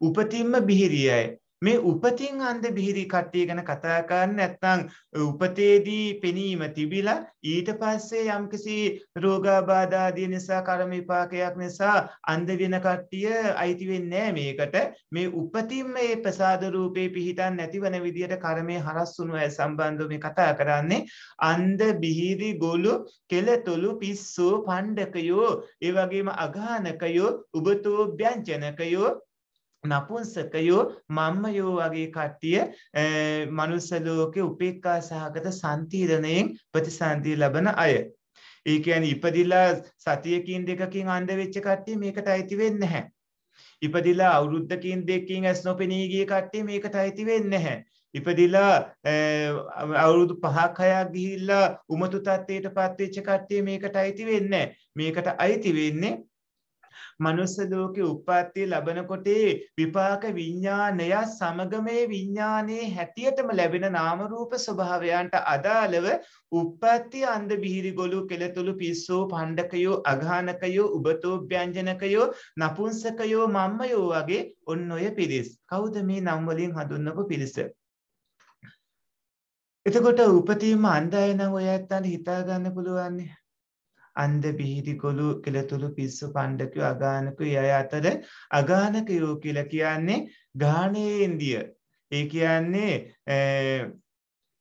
උපතින්ම බිහිරි අය. මේ උපතින් අන්ධ බිහිරි කට්ටිය ගැන කතා කරන්නේ නැත්නම් උපතේදී පෙනීම තිබිලා ඊට පස්සේ යම්කිසි රෝගාබාධ ආදී නිසා කර්ම විපාකයක් නිසා අන්ධ වෙන කට්ටිය අයිති වෙන්නේ මේකට. මේ උපතින් මේ ප්‍රසාද රූපේ පිහිටන් නැතිවන විදියට කර්මයේ හරස් වුණු අය සම්බන්ධව මේ කතා කරන්නේ අන්ධ බිහිරි ගොළු කෙලතොළු පිස්සෝ පණ්ඩකයෝ ඒ වගේම අගානකයෝ උබතෝ ව්‍යංජනකයෝ නපුංසකයෝ මම්මයෝ වගේ කට්ටිය මනුස්ස ලෝකේ උපේක්ඛා සහගත සම්තිරණයෙන් ප්‍රතිසන්දිය ලබන අය. ඒ කියන්නේ ඉපදිලා සතියකින් දෙකකින් අන්ධ වෙච්ච කට්ටිය මේකට අයිති වෙන්නේ නැහැ. ඉපදිලා අවුරුද්දකින් දෙකකින් ඇස් නොපෙනී ගිය කට්ටිය මේකට අයිති වෙන්නේ නැහැ. ඉපදිලා අවුරුදු පහක් හයක් ගිහිල්ලා උමතු තත්ත්වයට පත් වෙච්ච කට්ටිය මේකට අයිති වෙන්නේ මේකට අයිති වෙන්නේ මනුස්ස ලෝකේ උප්පත්තිය ලබනකොටේ විපාක විඥානය සමග මේ විඥානයේ හැටියටම ලැබෙන නාම රූප ස්වභාවයන්ට අදාළව උප්පත්ති අන්ධ බිහිරි ගොළු කෙලතුළු පිස්සෝ පණ්ඩකයෝ අඝානකයෝ උබතෝ ව්‍යංජනකයෝ නපුංසකයෝ මම්මයෝ වගේ ඔන්න ඔය පිරිස්. කවුද මේ නම් වලින් හඳුන්වපු පිරිස? එතකොට උපතීම අන්ධය නම් ඔය ඇත්තන්ට හිතා ගන්න පුළුවන්නේ. අන්ද බිහිරි කොළු කෙලතුළු පිස්සු පණ්ඩකයෝ අගානකයෝ අය අතර අගානකයෝ කියලා කියන්නේ ගානේන්දිය. ඒ කියන්නේ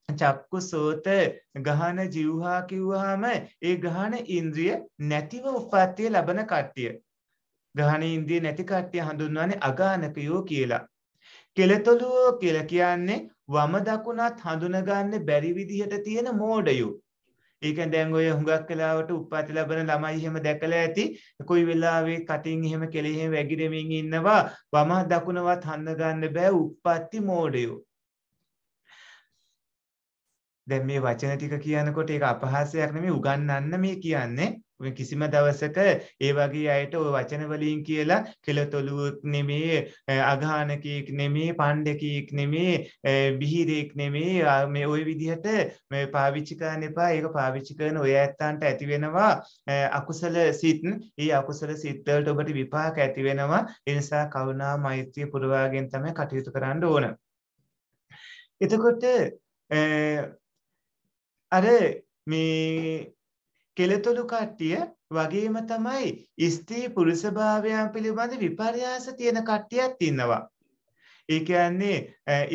චක්කු සෝත ගහන ජීවහා කිව්වහම ඒ ගහන ඉන්ද්‍රිය නැතිව උප්පත්තිය ලබන කට්ටිය. ගහන ඉන්ද්‍රිය නැති කට්ටිය හඳුන්වන්නේ අගානකයෝ කියලා. කෙලතොළුවෝ කියලා කියන්නේ වම දකුණත් හඳුනගන්න බැරි විදිහට තියෙන මෝඩයෝ. ඒක දැන් ඔය හුඟක් වෙලාවට උප්පත්ති ලැබෙන ළමයි එහෙම දැකලා ඇති. කොයි වෙලාවෙ කටින් එහෙම කෙලෙ එහෙම වැగిරෙමින් ඉන්නවා. වම දකුණවත් හඳ ගන්න බෑ උප්පත්ති මෝඩයෝ. දැන් මේ වචන ටික කියනකොට ඒක අපහාසයක් නෙමෙයි උගන්වන්න මේ කියන්නේ. කිසිම දවසක ඒ වගේ අයට ඔය වචනවලින් කියලා කෙළතොළුවක් නෙමේ අගානකයෙක් නෙමේ පණ්ඩකයෙක් නෙමේ බිහිරෙක් නෙමේ මේ ඔය විදිහට මේ පාවිච්චි කරන්න එපා. ඒක පාවිච්චි කරන ඔය ඇත්තන්ට ඇති වෙනවා. අකුසල සිත් ඒ අකුසල සිත්වලට ඔබට විපාක ඇති වෙනවා. ඒ නිසා කරුණා මෛත්‍රිය පුරවාගෙන තමයි කටයුතු කරන්න ඕන. එතකොට අර මේ කෙලතුළු කට්ටිය වගේම තමයි ස්ත්‍රී පුරුෂ භාවයන් පිළිබඳ විපර්යාස තියෙන කට්ටියක් ඉන්නවා. ඒ කියන්නේ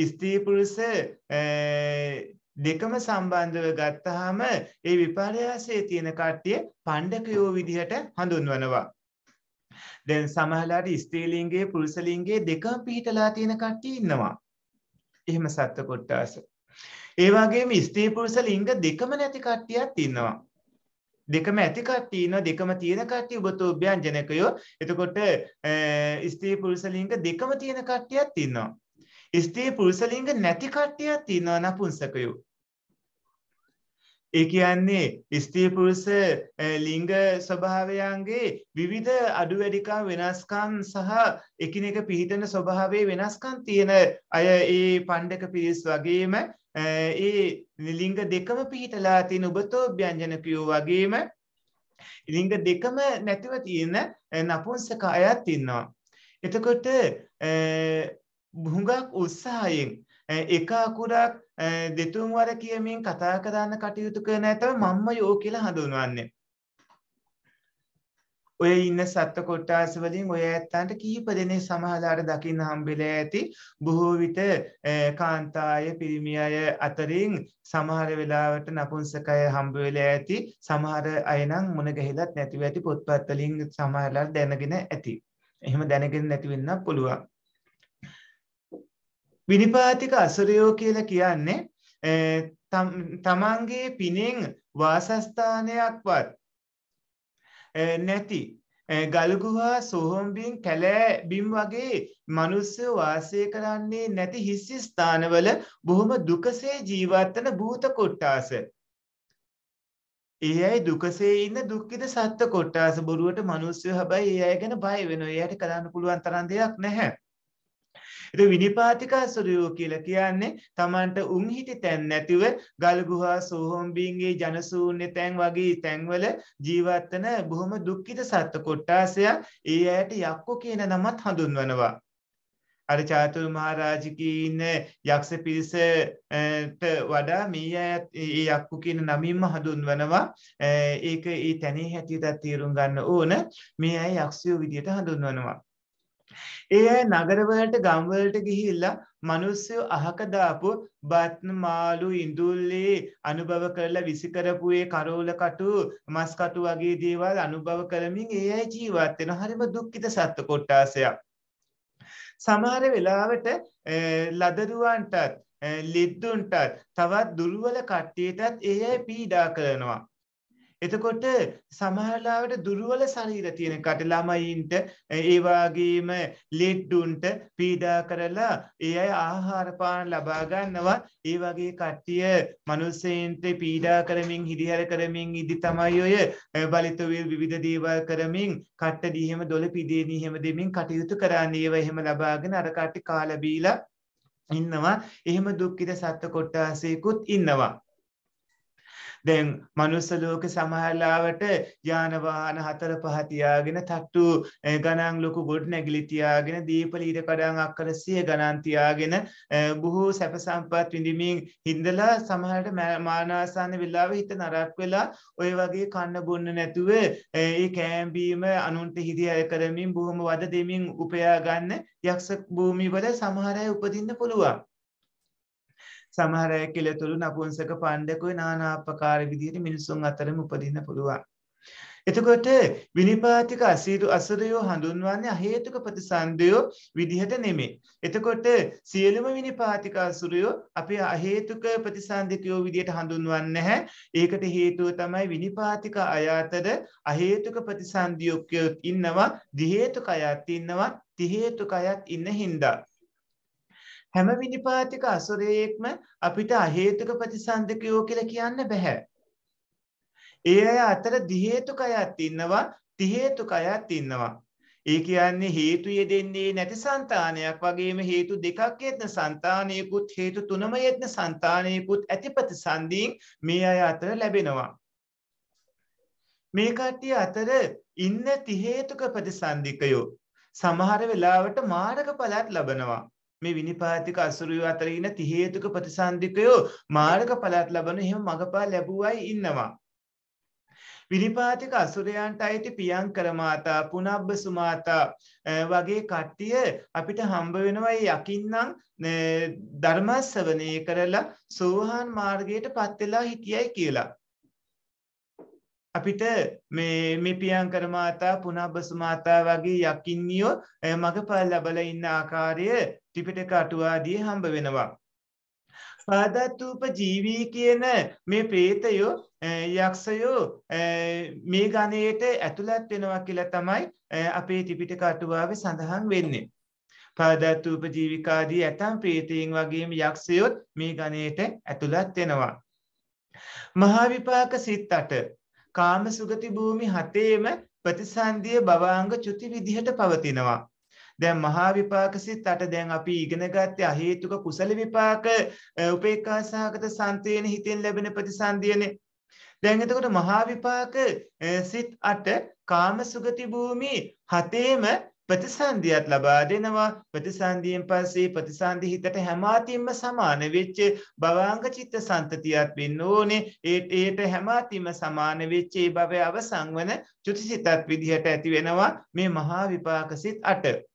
ස්ත්‍රී පුරුෂ දෙකම සම්බන්ධව ගත්තාම ඒ විපර්යාසයේ තියෙන කට්ටිය පණ්ඩකයෝ විදිහට හඳුන්වනවා. දැන් සමහරලාට ස්ත්‍රී ලිංගයේ පුරුෂ ලිංගයේ දෙකම පිහිටලා තියෙන කට්ටිය ඉන්නවා. එහෙම සත්ත්ව කොට්ටාස. ඒ වගේම ස්ත්‍රී පුරුෂ ලිංග දෙකම නැති කට්ටියක් ඉන්නවා. දෙකම ඇති කට්ටිය ඉන්නවා දෙකම තියෙන කට්ටිය ඔබතෝ ව්‍යංජනකයෝ එතකොට ස්ත්‍රී පුරුෂ ලිංග දෙකම තියෙන කට්ටියක් ඉන්නවා. ස්ත්‍රී පුරුෂ ලිංග නැති කට්ටියක් ඉන්නවා නපුංසකයෝ. ඒ කියන්නේ ස්ත්‍රී පුරුෂ ලිංග ස්වභාවයන්ගේ විවිධ අඩු වැඩිකම් වෙනස්කම් සහ එකිනෙක පිහිටන ස්වභාවයේ වෙනස්කම් තියෙන අය ඒ පණ්ඩක පිරිස් වගේම ඒ ලිංග දෙකම පිහිටලා තියෙන ඔබතෝ ව්‍යංජනකයෝ වගේම ලිංග දෙකම නැතිව තියෙන නපුංසක අයත් ඉන්නවා. එතකොට හුඟක් උත්සාහයෙන් එක අකුරක් දෙතුන් වර කියමින් කතා කරන්න කටයුතු කරන ඇතව මම්ම යෝ කියලා හඳුන්වන්නේ. ඔය ඉන්න සත්ත්ව කොට්ටාස වලින් ඔය ඇත්තන්ට කිහිප දෙනෙක් සමහරලාට දකින්න හම්බෙලා ඇති බොහෝ විට කාන්තාය පිරිමි අය අතරින් සමහර වෙලාවට නපුංසකය හම්බ වෙලා ඇති සමහර අය නම් මුණ ගැහිලත් නැතිව ඇති පොත්පත් වලින් සමහරලාට දැනගෙන ඇති. එහෙම දැනගෙන නැති වෙන්න පුළුවන්. විනිපාතික අසුරයෝ කියලා කියන්නේ තමන්ගේ පිනෙන් වාසස්ථානයක්වත් Eh, නැති eh, ගල්ගුහා සොහොම්බින් කැලෑ බිම් වගේ මිනිස්සු වාසය කරන්නේ නැති හිස් ස්ථානවල බොහොම දුකසේ ජීවත් වෙන භූත කොට්ටාස. ඒ අය දුකසේ ඉන්න දුක්ඛිත සත්ත්ව කොට්ටාස බොරුවට මිනිස්සු හැබැයි ඒ අය ගැන බය වෙනවා. එයාට කරන්න පුළුවන් තරම් දෙයක් නැහැ. ඒක විනිපාතික අසුරයෝ කියලා කියන්නේ Tamanට උන් හිටි තැන් නැතිව ගල් ගුහා සෝහොම්බීන්ගේ ජනශූන්‍ය තැන් වගේ තැන්වල ජීවත් වෙන බොහොම දුක්ඛිත සත්ත්ව කොට්ටාසයක් ඒ ඇයට යක්කෝ කියන නමත් හඳුන්වනවා. අර චාතුරු මහරජකී ඉන්න යක්ෂ පිරිසට වඩා මේ අය ඒ යක්කු කියන නමින්ම හඳුන්වනවා. ඒක ඒ තැනේ හැටියට තේරුම් ගන්න ඕන. මේ අය යක්ෂයෝ විදියට හඳුන්වනවා. ඒ අය නගරවලට ගම්වලට ගිහිල්ලා මිනිස්සු අහක දාපු බත් මාළු ඉඳුල්ලේ අනුභව කරලා විසි කරපු ඒ කරෝල කටු මස් කටු වගේ දේවල් අනුභව කරමින් ඒ අය ජීවත් වෙන හරිම දුක්ඛිත සත්ත්ව කොටාසයක් සමහර වෙලාවට ලදරුවන්ටත් ලෙද්දුන්ටත් තවත් දුර්වල කට්ටියටත් ඒ අය පීඩා කරනවා. එතකොට සමහරලාවට දුර්වල ශරීර තියෙන කට ළමයින්ට ඒ වගේම ලෙඩ්ඩුන්ට පීඩා කරලා ඒ අය ආහාර පාන ලබා ගන්නවා. ඒ වගේ කට්ටිය මිනිස්සෙන්ට පීඩා කරමින් හිරිහැර කරමින් ඉදි තමයි ඔය බලිතවිල් විවිධ දේවල් කරමින් කට්ට දීහෙම දොළ පිදේනී හැම දෙමින් කටයුතු කරන්නේ ඒව එහෙම ලබාගෙන අර කට්ටි කාලා බීලා ඉන්නවා. එහෙම දුක්ඛිත සත්ත්ව කොට්ටාසයකුත් ඉන්නවා. දැන් මනුස්ස ලෝක සමහරලාවට යාන වාහන හතර පහ තියාගෙන තට්ටු ගණන් ලොකු ගොඩ නැගිලි තියාගෙන දීපල ඊට කඩන් අක්කර සිය ගණන් තියාගෙන බොහෝ සැප සම්පත් විඳිමින් හිඳලා සමහරට මානාසන්න වෙලාව හිත නරක් වෙලා ඔය වගේ කන්න බොන්න නැතුව ඒ කෑම්බීම අනුන්ට හිරිය කරමින් බොහොම වද දෙමින් උපයා ගන්න යක්ෂ භූමිවල සමහර අය උපදින්න පුළුවන්. සමහර අය කෙලතුළු නපුංසක පණ්ඩකෝයි নানা ආකාර විදිහට මිනිසුන් අතරම උපදින්න පුළුවන්. එතකොට විනිපාතික අසීරු අසුරයෝ හඳුන්වන්නේ අහේතුක ප්‍රතිසන්දයෝ විදිහට නෙමෙයි. එතකොට සියලුම විනිපාතික අසුරයෝ අපි අහේතුක ප්‍රතිසන්දිකයෝ විදිහට හඳුන්වන්නේ නැහැ. ඒකට හේතුව තමයි විනිපාතික අය අතර අහේතුක ප්‍රතිසන්දියොක්කයෝ ඉන්නවා, දිහේතුක අයත් ඉන්නවා, තිහේතුක අයත් ඉන්න හින්දා. හැම විනිපාතික අසුරයෙක්ම අපිට අහේතුක ප්‍රතිසන්දකයෝ කියලා කියන්න බෑ. ඒ අය අතර දිහේතුක අයත් ඉන්නවා තිහේතුක අයත් ඉන්නවා. ඒ කියන්නේ හේතු යෙදෙන්නේ නැති సంతානයක් වගේම හේතු දෙකක් යෙදෙන సంతානයකුත් හේතු තුනම යෙදෙන సంతානයකුත් ඇති ප්‍රතිසන්දීන් මේ අය අතර ලැබෙනවා මේ කට්ටිය අතර ඉන්න ති හේතුක ප්‍රතිසන්දිකයෝ සමහර වෙලාවට මාර්ගඵලත් ලබනවා මේ විනිපාතික අසුරයෝ අතර ඉන්න තිහේතුක ප්‍රතිසන්දිකයෝ මාර්ගඵලات ලබන එහෙම මගපල් ලැබුවයි ඉන්නවා. විනිපාතික අසුරයන්ට අයිති පියංකර මාතා පුනබ්බසු මාතා වගේ කට්ටිය අපිට හම්බ වෙනවා යකින්නම් ධර්මස්සවනය කරලා සෝහන් මාර්ගයට පත් වෙලා හිටියයි කියලා. අපිට මේ මේ පියංකර මාතා පුනබ්බසු මාතා වගේ යකින්නියෝ මගපල් ලැබලා ඉන්න ආකාරය ත්‍රිපිටක අටුවාදී හම්බ වෙනවා. පාදත්තූප ජීවී කියන මේ ප්‍රේතයෝ යක්ෂයෝ මේ ගණයට ඇතුළත් වෙනවා කියලා තමයි අපේ ත්‍රිපිටක අටුවාවේ සඳහන් වෙන්නේ. පාදත්තූප ජීවිකාදී ඇතම් ප්‍රේතයන් වගේම යක්ෂයොත් මේ ගණයට ඇතුළත් වෙනවා. මහා විපාක සිත් අට කාම සුගති භූමි හතේම ප්‍රතිසන්දිය භවාංග චුති විදිහට පවතිනවා. දැන් මහා විපාක සිත් අට දැන් අපි ඉගෙන ගත්තේ අහේතුක කුසල විපාක උපේක්ඛා සහගත සන්තේන හිතෙන් ලැබෙන ප්‍රතිසන්දියනේ. දැන් එතකොට මහා විපාක සිත් අට කාම සුගති භූමි හතේම ප්‍රතිසන්දියක් ලබා දෙනවා. ප්‍රතිසන්දියෙන් පස්සේ ප්‍රතිසන්දි හිතට හැමාතින්ම සමාන වෙච්ච භවාංග චිත්ත සන්තතියක් වෙන්න ඕනේ. ඒට ඒට හැමාතින්ම සමාන වෙච්ච ඒ භවය අවසන් වන චුතිසිතත් විදිහට ඇති වෙනවා මේ මහා විපාක සිත් 8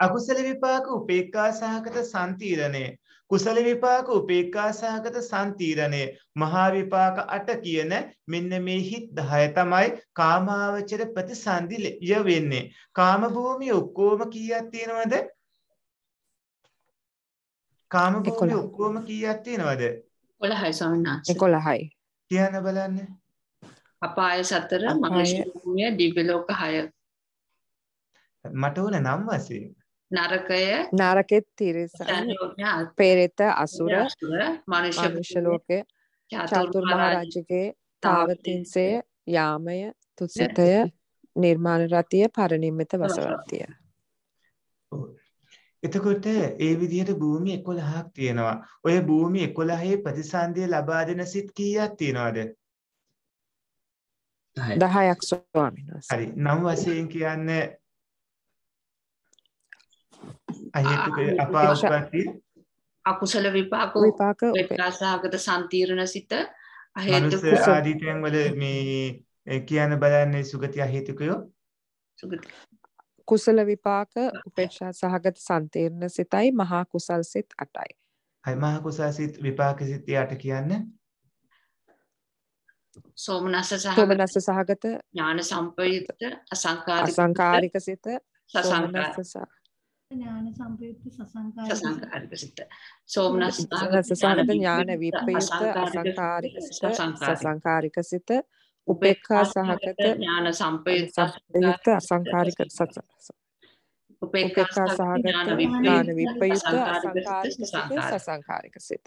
අකුසල විපාක උපේක්ඛා සහගත සම්තිරණය. කුසල විපාක උපේක්ඛා සහගත සම්තිරණය. මහා විපාක 8 කියන මෙන්න මේ හිත් 10 තමයි කාමාවචර ප්‍රතිසන්දි ය වෙන්නේ. කාම භූමිය ඔක්කොම කීයක් තියෙනවද? කාම භූමිය ඔක්කොම කීයක් තියෙනවද? 11යි ස්වාමීන් වහන්සේ. 11යි කියන්න බලන්න. අපාය සතර අපාය. මනුෂ්‍ය භූමිය දිව්‍ය ලෝක 6 මට ඕන නම් වශයෙන් නරකය නරකෙත් තිරිසන් පෙරෙත අසුර මනුෂ්‍ය ලෝකය චතුර් මහරජගේ තාවතින්සේ යාමය තුසිතය නිර්මාණ රතිය පරිනිම්මිත වසවර්තිය එතකොට ඒ විදිහට භූමි 11ක් තියෙනවා. ඔය භූමි 11 ප්‍රතිසන්දිය ලබා දෙන සිත් කීයක් තියෙනවද? 10ක් ස්වාමීන් වහන්සේ. හරි. නම් වශයෙන් කියන්නේ අහේතුක අපාවපති අකුසල විපාක විපාක උපේක්ෂාසහගත සම්තිරණ සිත අහේතුක මනුස්ස ආදී තැන්වල මේ ඒ කියන්න බලන්නේ සුගති අහේතුකයෝ කුසල විපාක උපේක්ෂා සහගත සන්තීර්ණ සිතයි මහා කුසල් සිත් 8යි. හයි මහ කුසාසිත විපාක සිත් යට කියන්නේ. සෝමනස්ස සහගත ඥාන සම්පයුක්ත අසංකාරික සිත සසංකාර. සෝමනස්ස සහ- ඥාන සම්පයුක්ත සසංකාරික සසංකාරික සිත සෝමනස්ස සහගත ඥාන විප්‍රයුක්ත අසංකාරික සිත සසංකාරික සිත උපේක්ඛා සහගත ඥාන සම්පයුක්ත අසංකාරික සස- උපේක්ඛා සහගත ඥාන විප්‍රයුක්ත අසංකාරික සිත සසංකාරික සිත.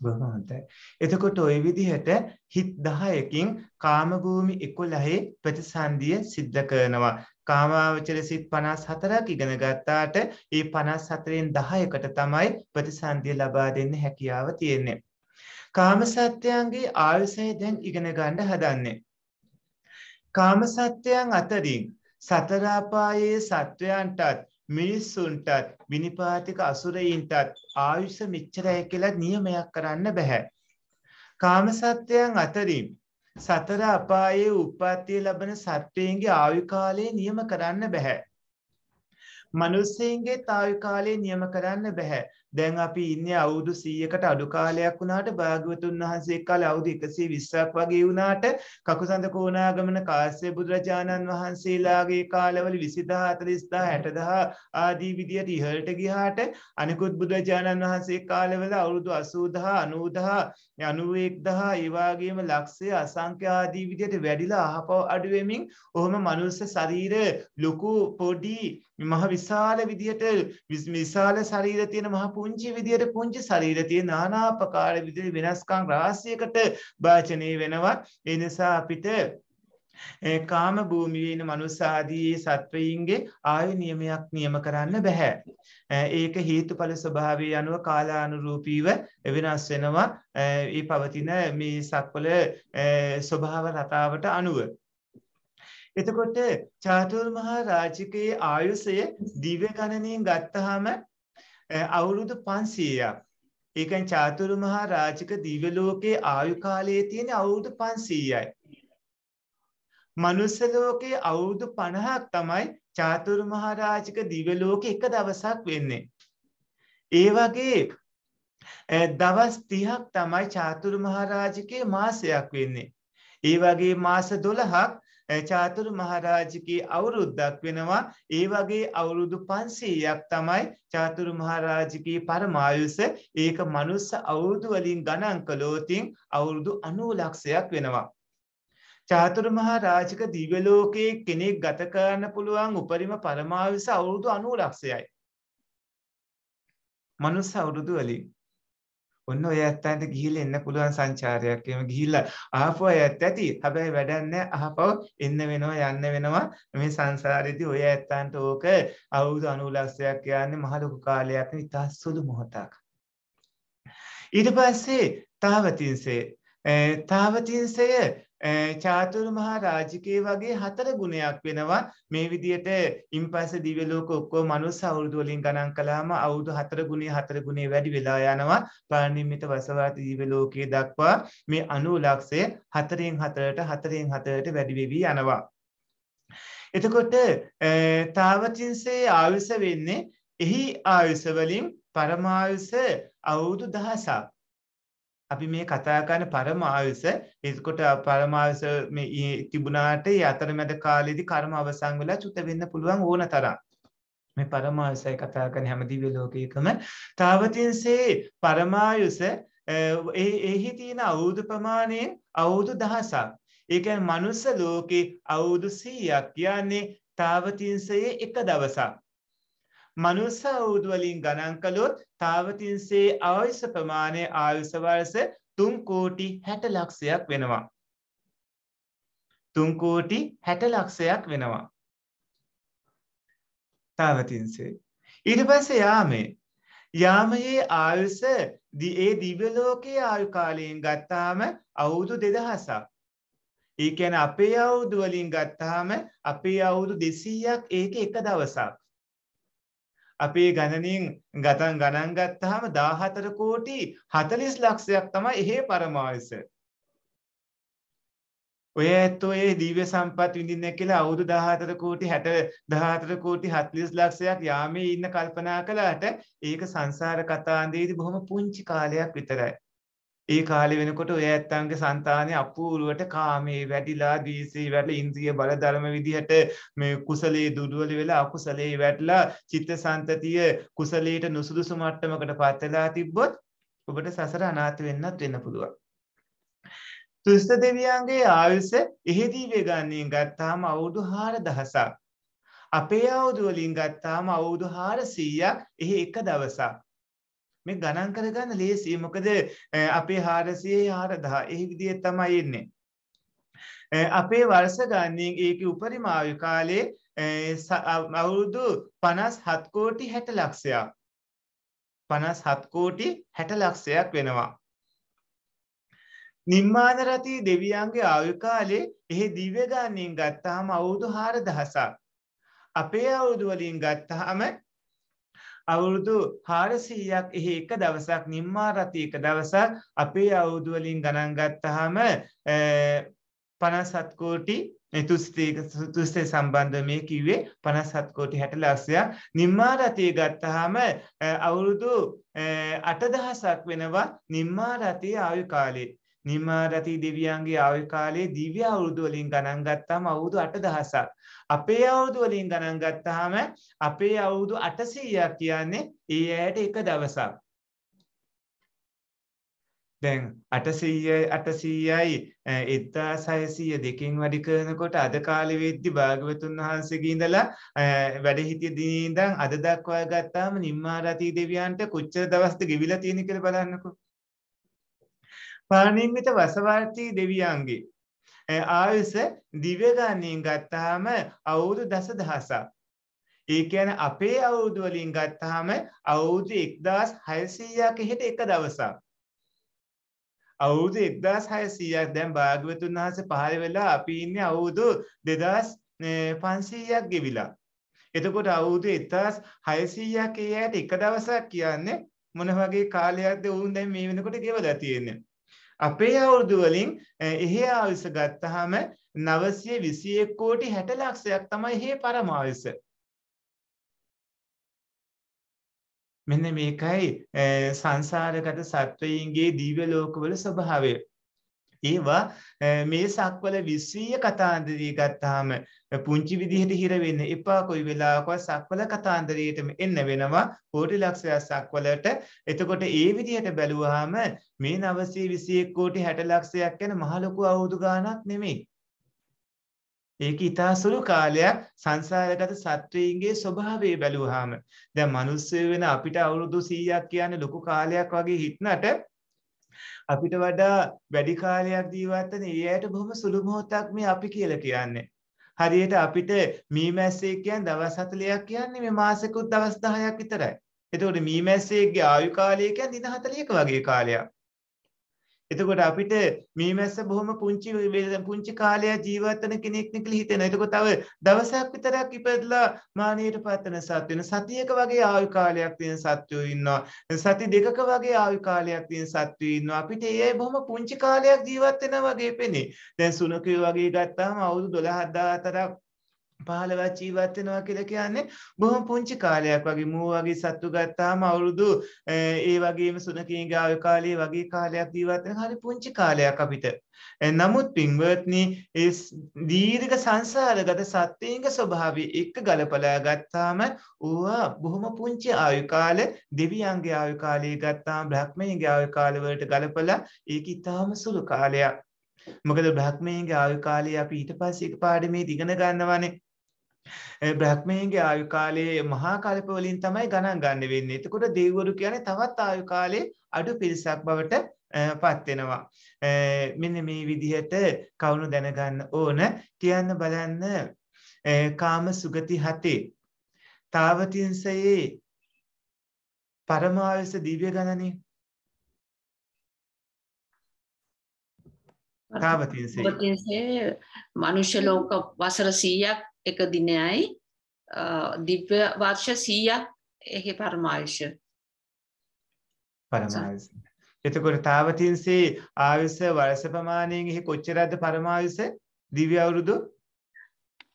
බොහොම හොඳයි. එතකොට ওই විදිහට හිත් 10කින් කාම භූමි 11 ප්‍රතිසන්දිය සිද්ධ කරනවා. කාමාවචර සිත් 54ක් ඉගෙන ගත්තාට ඒ 54න් 10කට තමයි ප්‍රතිසන්දිය ලබා දෙන්න හැකියාව තියෙන්නේ. කාම සත්‍යයන්ගේ ආයුෂය දැන් ඉගෙන ගන්න හදන්නේ. කාම සත්‍යයන් අතරින් සතර අපායේ සත්වයන්ටත් මිනිස්සුන්ටත් විනිපාතික අසුරයින්ටත් ආයුෂ මෙච්චරයි කියලා නියමයක් කරන්න බෑ. කාම සත්‍යයන් අතරින් සතර අපායේ උප්පත්තිය ලබන සත්වයන්ගේ ආයු කාලය නියම කරන්න බෑ. මනුස්සයන්ගේ ආයු කාලය නියම කරන්න බෑ. දැන් අපි ඉන්නේ අවුරුදු 100කට අඩු කාලයක් වුණාට භාග්‍යවතුන් වහන්සේ කාලේ අවුරුදු 120ක් වගේ වුණාට කකුසඳ කෝණාගමන කාශ්‍යප බුදුරජාණන් වහන්සේලාගේ කාලවල 20000 40000 60000 ආදී විදියට ඉහළට ගියාට අනිකුත් බුදුරජාණන් වහන්සේ කාලවල අවුරුදු 80000 90000 91000 ඒ වගේම ලක්ෂය අසංඛ්‍ය ආදී විදියට වැඩිලා අහපව අඩු වෙමින් ඔහොම මනුස්ස ශරීර ලොකු පොඩි මහ විශාල විදියට විස්- විශාල ශරීර තියෙන මහ පුංචි විදියට පුංචි ශරීර තියෙන নানা ආකාර විදිහට වෙනස්කම් රාශියකට භාජනය වෙනවා ඒ නිසා අපිට ඒ කාම භූමියේ ඉන්න මනුස්ස ආදී සත්වයින්ගේ ආයු නියමයක් නියම කරන්න බෑ. අ, ඒක හේතුඵල ස්වභාවය අනුව කාලානුරූපීව වෙනස් වෙනවා. අ, ඒ පවතින මේ සක්වල අ, ස්වභාව රටාවට අනුව. එතකොට චාතුර් මහා රාජිකයේ ආයුෂය දිව්‍ය ගණනයෙන් ගත්තාම අ, අවුරුදු 500ක්. ඒකෙන් චාතුරු මහා රාජික දිව්‍ය ලෝකයේ ආයු කාලයේ තියෙන අවුරුදු 500යි. මනුස්ස ලෝකයේ අවුරුදු 50ක් තමයි චාතුරු මහා රාජික දිව්‍ය ලෝකේ එක දවසක් වෙන්නේ. ඒ වගේ අ, දවස් 30ක් තමයි චාතුරු මහා රාජිකේ මාසයක් වෙන්නේ. ඒ වගේ මාස 12ක් අ, චාතුරු මහා රාජිකේ අවුරුද්දක් වෙනවා. ඒ වගේ අවුරුදු 500ක් තමයි චාතුරු මහා රාජිකේ පරමායුෂ. ඒක මනුස්ස අවුරුදු වලින් ගණන් කළොතින් අවුරුදු 90 ලක්ෂයක් වෙනවා. චාතුරු මහා රාජික දිව්‍ය ලෝකයේ කෙනෙක් ගත කරන්න පුළුවන් උපරිම පරමායුෂ අවුරුදු 90 ලක්ෂයයි. මනුස්ස අවුරුදු වලින් ඔන්න ඔය ඇත්තන්ට ගිහිල්ලා එන්න පුළුවන් සංචාරයක්. එහෙම ගිහිල්ලා ආපහු අය ඇත්ත ඇති. හැබැයි වැඩක් නැහැ. ආපහු එන්න වෙනවා යන්න වෙනවා. මේ සංසාරෙදී ඔය ඇත්තන්ට ඕක අවුරුදු 90 ලක්ෂයක් කියන්නේ මහ ලොකු කාලයක් නෙවෙයි. ඉතා සුළු මොහොතක්. ඊට පස්සේ තාවතින්සේ තාවතින්සය චාතුරු මහා රාජිකයේ වගේ හතර ගුණයක් වෙනවා. මේ විදියට ඉන්පස්ස දිව්‍ය ලෝක ඔක්කොම මනුස්ස අවුරුදු වලින් ගණන් කළාම අවුරුදු හතර ගුණේ හතර ගුණේ වැඩි වෙලා යනවා. පරිනිම්මිත වසවාති දිව්‍ය ලෝකයේ දක්වා මේ 90 ලක්ෂය හතරෙන් හතරට හතරෙන් හතරට වැඩි වෙවි යනවා. එතකොට තාවතින්සේ ආයුෂ වෙන්නේ එහි ආයුෂ වලින් පරමායුෂ අවුරුදු දහසක්. අපි මේ කතා කරන පරමායුෂ එතකොට පරමායුෂ මේ තිබුණාට ඒ අතරමැද කාලෙදි කර්ම අවසන් වෙලා චුත වෙන්න පුළුවන් ඕන තරම්. මේ පරමායුෂයි කතා කරන හැම දිව්‍ය ලෝකයකම තාවතින්සේ පරමායුෂ එහි තියෙන අවුරුදු ප්‍රමාණයෙන් අවුරුදු දහසක්. ඒ කියන්නේ මනුස්ස ලෝකේ අවුරුදු 100ක් කියන්නේ තාවතින්සයේ එක දවසක්. මනුස්ස අවුරුදු වලින් ගණන් කළොත් තාවතින්සේ ආයුෂ ප්‍රමාණය ආයුෂ වර්ෂ 3 කෝටි 60 ලක්ෂයක් වෙනවා. 3 කෝටි 60 ලක්ෂයක් වෙනවා. තාවතින්සේ. ඊට පස්සේ යාමේ යාමයේ ආයුෂ ඒ දිව්‍ය ලෝකයේ ආයු කාලයෙන් ගත්තාම අවුරුදු 2000ක්. ඒ කියන්නේ අපේ අවුරුදු වලින් ගත්තාම අපේ අවුරුදු 200ක් ඒක එක දවසක්. අපේ ගණනින් ගතන් ගණන් ගත්තාම 14 කෝටි 40 ලක්ෂයක් තමයි එහෙ පරමායුෂ. ඔය ඇත්තෝ ඒ දිව්‍ය සම්පත් විඳින්න කියලා අවුරුදු 14 කෝටි 60 14 කෝටි 40 ලක්ෂයක් යාමේ ඉන්න කල්පනා කළාට ඒක සංසාර කතාන්දේදී බොහොම පුංචි කාලයක් විතරයි. ඒ කාලේ වෙනකොට ඔය ඇත්තන්ගේ సంతානෙ අපූර්වට කාමේ වැඩිලා දීසේ වැඩිලා ඉන්ද්‍රිය බල ධර්ම විදිහට මේ කුසලයේ දුර්වල වෙලා අකුසලයේ වැටලා චිත්ත සන්තතිය කුසලයට නුසුදුසු මට්ටමකට පත් වෙලා තිබ්බොත් ඔබට සසර අනාථ වෙන්නත් වෙන්න පුළුවන්. තුස්ත දෙවියන්ගේ ආයුෂ එහෙදී වේගන්නයෙන් ගත්තාම අවුරුදු 4000ක්. අපේ අවුරුදු වලින් ගත්තාම අවුරුදු 400ක් එහි එක දවසක්. මේ ගණන් කරගන්න ලේසියි. මොකද අපේ 400 4000 එහි විදිහට තමයි එන්නේ. අපේ වර්ෂ ගණනින් ඒකේ උපරිම ආයු කාලේ අවුරුදු 57 කෝටි 60 ලක්ෂයක්. 57 කෝටි 60 ලක්ෂයක් වෙනවා. නිම්මාන රති දෙවියන්ගේ ආයු කාලේ එහි දිව්‍ය ගානෙන් ගත්තාම අවුරුදු 4000ක්. අපේ අවුරුදු වලින් ගත්තාම අවුරුදු 400ක් එහි එක දවසක් නිම්මා රති එක දවසක් අපේ අවුරුදු වලින් ගණන් ගත්තාම 57 කෝටි තුස්තේ සම්බන්ධ මේ කිව්වේ 57 කෝටි 60 ලක්ෂයක් නිම්මා රතිය ගත්තාම අවුරුදු 8000ක් වෙනවා නිම්මා රතිය ආයු කාලේ නිමාරති දෙවියන්ගේ ආයු කාලයේ දිව්‍ය අවුරුදු වලින් ගණන් ගත්තාම අවුරුදු 8000ක්. අපේ අවුරුදු වලින් ගණන් ගත්තාම අපේ අවුරුදු 800ක් කියන්නේ ඒ ඇයට එක දවසක්. දැන් 800යි 800යි 1600 දෙකෙන් වැඩි කරනකොට අද කාලේ වෙද්දි භාග්‍යවතුන් වහන්සේගේ ඉඳලා වැඩ හිටිය දිනේ ඉඳන් අද දක්වා ගත්තාම නිම්මාරති දෙවියන්ට කොච්චර දවස්ද ගෙවිලා තියෙන කියලා බලන්නකෝ. පානිම්මිත වසවර්තී දෙවියන්ගේ ආයුෂ දිව්‍ය ගණයෙන් ගත්තාම අවුරුදු දසදහසක්. ඒ කියන්නේ අපේ අවුරුදු වලින් ගත්තාම අවුරුදු 1600ක හිට එක දවසක්. අවුරුදු 1600ක් දැන් භාග්‍යවතුන් වහන්සේ පහළ වෙලා අපි ඉන්නේ අවුරුදු 2500ක් ගෙවිලා. එතකොට අවුරුදු 1600ක යට එක දවසක් කියන්නේ මොන වගේ කාලයක්ද වුන් දැන් මේ වෙනකොට ගෙවලා තියෙන්නේ. අපේ අවුරුදු වලින් එහි ආයුෂ ගත්තාම 921 කෝටි 60 ලක්ෂයක් තමයි එහි පරමායුෂ. මෙන්න මේකයි සංසාරගත සත්වයින්ගේ දිව්‍ය ලෝකවල ස්වභාවය. ඒවා මේ සක්වල විශ්වීය කතාන්දරය ගත්තාම පුංචි විදිහට හිර වෙන්න එපා. කොයි වෙලාවකවත් සක්වල කතාන්දරයටම එන්න වෙනවා. කෝටි ලක්ෂයක් සක්වලට. එතකොට ඒ විදිහට බැලුවාම මේ 921 කෝටි 60 ලක්ෂයක් ගැන මහ ලොකු අවුරුදු ගාණක් නෙමෙයි. ඒක ඊටා සුළු කාලයක් සංසාරගත සත්වයින්ගේ ස්වභාවය බැලුවාම දැන් මිනිස්සු වෙන අපිට අවුරුදු 100ක් කියන්නේ ලොකු කාලයක් වගේ හිටනට අපිට වඩා වැඩි කාලයක් ජීවත් වෙන ඒ ඇයට බොහොම සුළු මොහොතක් මේ අපි කියලා කියන්නේ. හරියට අපිට මීමැස්සේ කියන්නේ දවස් 40ක් කියන්නේ මේ මාසෙකුත් දවස් 10ක් විතරයි. එතකොට මීමැස්සේගේ ආයු කාලය කියන්නේ දින 40ක වගේ කාලයක්. එතකොට අපිට මේ මැස්ස බොහොම පුංචි පුංචි කාලයක් ජීවත් වෙන කෙනෙක් නේ කියලා හිතෙනවා. එතකොට තව දවසක් විතරක් ඉපදලා මානියට පත්වන සත්ව වෙන සතියක වගේ ආයු කාලයක් තියෙන සත්වයෝ ඉන්නවා. සති දෙකක වගේ ආයු කාලයක් තියෙන සත්වයෝ ඉන්නවා. අපිට ඒ බොහොම පුංචි කාලයක් ජීවත් වෙනා වගේ පෙනේ. දැන් සුනකයෝ වගේ ගත්තාම අවුරුදු 12 14ක් පහළවත් ජීවත් වෙනවා කියලා කියන්නේ බොහොම පුංචි කාලයක් වගේ මූ වගේ සත්තු ගත්තාම අවුරුදු ඒ වගේම සුනකීන්ගේ ආයු කාලයේ වගේ කාලයක් ජීවත් වෙන හරි පුංචි කාලයක් අපිට. නමුත් පින්වත්නි ඒ දීර්ඝ සංසාරගත සත්‍යයන්ගේ ස්වභාවය එක්ක ගලපලා ගත්තාම ඌවා බොහොම පුංචි ආයු කාල දෙවියන්ගේ ආයු කාලය ගත්තාම බ්‍රහ්මයන්ගේ ආයු කාල වලට ගලපලා ඒක ඊටාම සුළු කාලයක්. මොකද බ්‍රහ්මයන්ගේ ආයු කාලය අපි ඊට පස්සේ එක පාඩමේ ඉගෙන ගන්නවානේ. බ්‍රහ්මයන්ගේ ආයු කාලයේ මහා කල්ප වලින් තමයි ගණන් ගන්න වෙන්නේ. එතකොට දෙවිවරු කියන්නේ තවත් ආයු කාලේ අඩු පිරිසක් බවට පත් වෙනවා. මෙන්න මේ විදිහට කවුණු දැනගන්න ඕන කියන්න බලන්න කාම සුගති හතේ තාවතින්සයේ පරමායස දිව්‍ය ගණනේ තාවතින්සේ ඔබතින්සේ මනුෂ්‍ය ලෝක වසර 100ක් එක දිනයයි. දිව්‍ය වර්ෂ 100ක් එහි පරමායුෂ. පරමායස එතකොට තාවතින්සේ ආයුෂ වර්ෂ ප්‍රමාණයෙන් එහි කොච්චරද පරමායුෂ? දිව්‍ය අවුරුදු?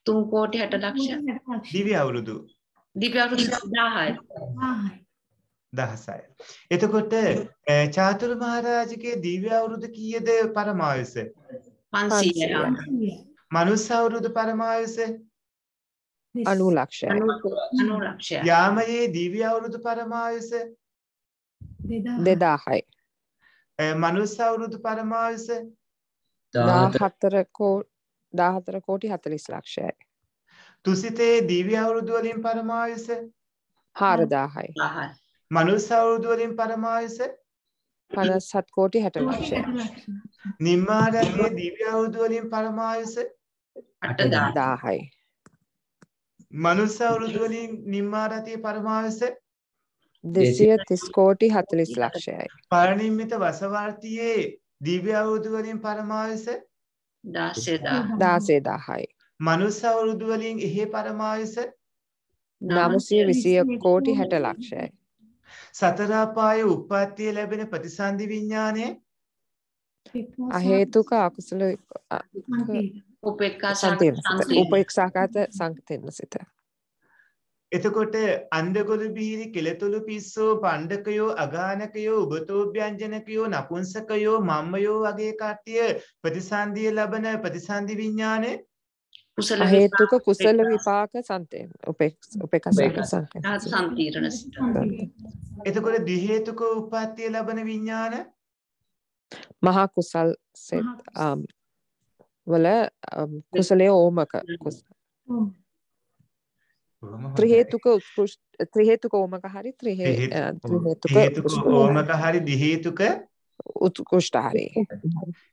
තුන් කෝටි 60 ලක්ෂ. දිව්‍ය අවුරුදු. දිව්‍ය අවුරුදු 1000යි දහසයි. එතකොට චාතුරු මහරජගේ දිව්‍ය අවුරුදු කීයද පරමායුෂ? 500යි මනුස්ස අවුරුදු පරමායුෂ? අනු ලක්ෂය 90 ලක්ෂය යාමයේ දිව්‍ය අවුරුදු? දෙදාහයි අ, මනුස්ස අවුරුදු පරමායුෂ? දාහතර කෝ දාහතර කෝටි හතලිස් ලක්ෂයයි තුසිතේ දිව්‍ය අවුරුදු වලින් පරමායුෂ? හාරදාහයි 1000යි මනුස්ස අවුරුදු වලින් පරමායුෂ? පනස්සත් කෝටි හැට ලක්ෂය නිම්මාරගේ දිව්‍ය අවුරුදු වලින් පරමායුෂ? 8000 දාහයි මනුස්ස අවුරුදු වලින් නිම්මාරතිය පරමායුෂ? දෙසිය තිස් කෝටි හතලිස් ලක්ෂයයි පරිනිම්මිත වසවර්තියේ දිව්‍ය අවුරුදු වලින් පරමායුෂ? 16000 දාසේ දාහයි මනුස්ස අවුරුදු වලින් එහි? නමසය විසිය කෝටි හැට ලක්ෂයයි සතර අපායේ උප්පත්තිය ලැබෙන ප්‍රතිසන්දි විඥානය? අහේතුක අකුසල උපේක්ඛා සංකේත උපේක්ෂාකාත සංකතෙන්න සිත. එතකොට අන්දගොළු බීරි කෙලතුළු පිස්සෝ පණ්ඩකයෝ අගානකයෝ උබතෝභ්‍යංජනකයෝ නපුංසකයෝ මම්මයෝ වගේ කට්ටිය ප්‍රතිසන්දිය ලබන ප්‍රතිසන්දි විඥානය කුසල අහේතුක කුසල විපාක සංකතෙන්න විපාක සම්පීර්ණ සිත. එතකොට දිහේතුක උප්පත්තිය ලබන විඥාන? මහා කුසල් සෙත් වල කුසලය ඕමක කුස- ත්‍රිහේතුක උත්කෘෂ්ඨ ත්‍රිහේතුක ඕමක හරි ත්‍රිහේතුක හේතුක ඕමක හරි දිහේතුක උත්කෘෂ්ඨ හරි.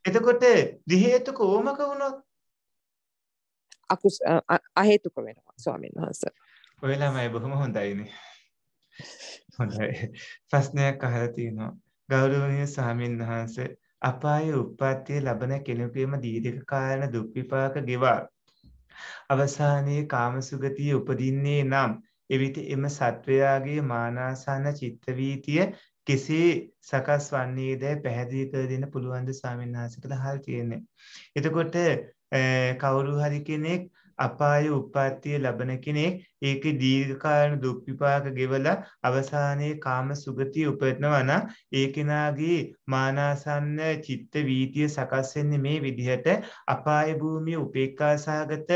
එතකොට දිහේතුක ඕමක වුණොත් අකුස් අ- අ- අහේතුක වෙනවා ස්වාමීන් වහන්ස. ඔය ළමයි බොහොම හොඳයිනේ. හොඳයි. ප්‍රශ්නයක් අහලා තියෙනවා. ගෞරවනීය ස්වාමින් වහන්සේ අපායේ උප්පත්තිය ලබන කෙනෙකුගේම දීර්ඝ කාලන දුක් විපාක ගෙවා. අවසානයේ කාමසුගතිය උපදින්නේ නම් එවිට එම සත්වයාගේ මානාසන්න චිත්ත වීතිය කෙසේ සකස් වන්නේදැයි පැහැදිලි කර දෙන්න පුළුවන්ද ස්වාමීන් වහන්සේ කියලා අහලා තියෙන්නේ. එතකොට අ, Eh, කවුරු හරි කෙනෙක් අපායේ උප්පත්තිය ලබන කෙනෙක් ඒකේ දීර්ඝ කාලන දුක් විපාක ගෙවලා අවසානයේ කාම සුගතිය උපදිනවා නම් ඒ කෙනාගේ මානාසන්න චිත්ත වීතිය සකස් වෙන්නේ මේ විදිහට අපාය භූමිය උපේක්ඛා සහගත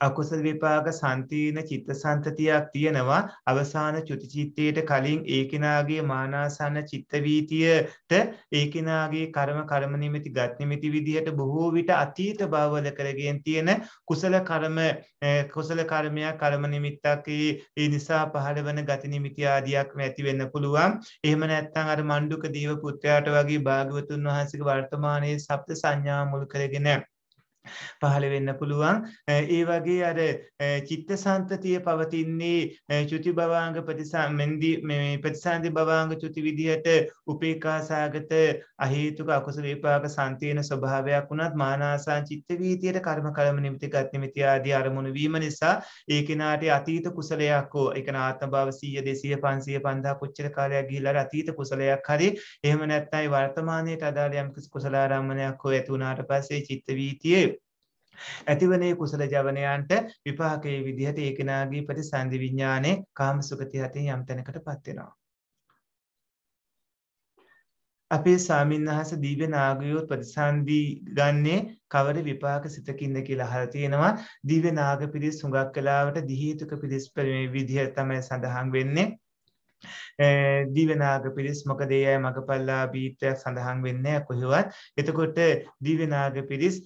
අකුසල විපාක සම්තීන චිත්තසංතතියක් තියෙනවා. අවසාන චුති චිත්තයට කලින් ඒ කෙනාගේ මානාසන්න චිත්ත වීතියට ඒ කෙනාගේ කර්ම කර්ම නිමිති ගත් නිමිති විදිහට බොහෝ විට අතීත භවවල කරගෙන තියෙන කුසල කර්ම eh, කුසල කර්මයක් කර්ම නිමිත්තක් ඒ ඒ නිසා පහළ වෙන ගති නිමිති ආදියක් ඇති වෙන්න පුළුවන්. එහෙම නැත්නම් අර මණ්ඩුක දේව පුත්‍රයාට වගේ භාග්‍යවතුන් වහන්සේගේ වර්තමානයේ සප්ත සංඥා මුල් කරගෙන පහළ වෙන්න පුළුවන්. ඒ වගේ අර චිත්තසංතතිය පවතින්නේ චුති භවාංග ප්‍රතිසම්මෙන්දි මේ ප්‍රතිසන්දි භවාංග චුති විදිහට උපේක්ඛාසගත අහේතුක අකුසල විපාක සම්තේන ස්වභාවයක් වුණත් මානාසං චිත්ත වීතියට කර්ම කර්ම නිමිති ගත් නිමිති ආදී අරමුණු වීම නිසා ඒ කෙනාට අතීත කුසලයක් හෝ ඒ කෙනා ආත්ම භව 100 200 500 5000 කොච්චර කාලයක් ගිහිල්ලා අර අතීත කුසලයක් හරි එහෙම නැත්නම් ඒ වර්තමානයේට අදාළ යම් කිසි කුසල ආරම්මණයක් හෝ ඇති වුණාට පස්සේ චිත්ත වීතියේ ඇතිවනේ කුසල ජවනයන්ට විපාකයේ විදිහට ඒ කෙනාගේ ප්‍රතිසන්දි විඥානේ කාමසුගතිය හතෙන් යම් තැනකටපත් වෙනවා. අපේ ස්වාමින්වහන්සේ දිව්‍ය නාගයෝ ප්‍රතිසන්දි ගන්නේ කවර විපාක සිතකින්ද කියලා අහලා තියෙනවා. දිව්‍ය නාග පිරිස් හුඟක් වෙලාවට දිහේතුක පිරිස් මේ විදිහ තමයි සඳහන් වෙන්නේ. දිවනාග පිරිස් මොකද ඒ අය මගපල්ලාභීත්වයක් සඳහන් වෙන්නේ කොහෙවත්. එතකොට දිවනාග පිරිස්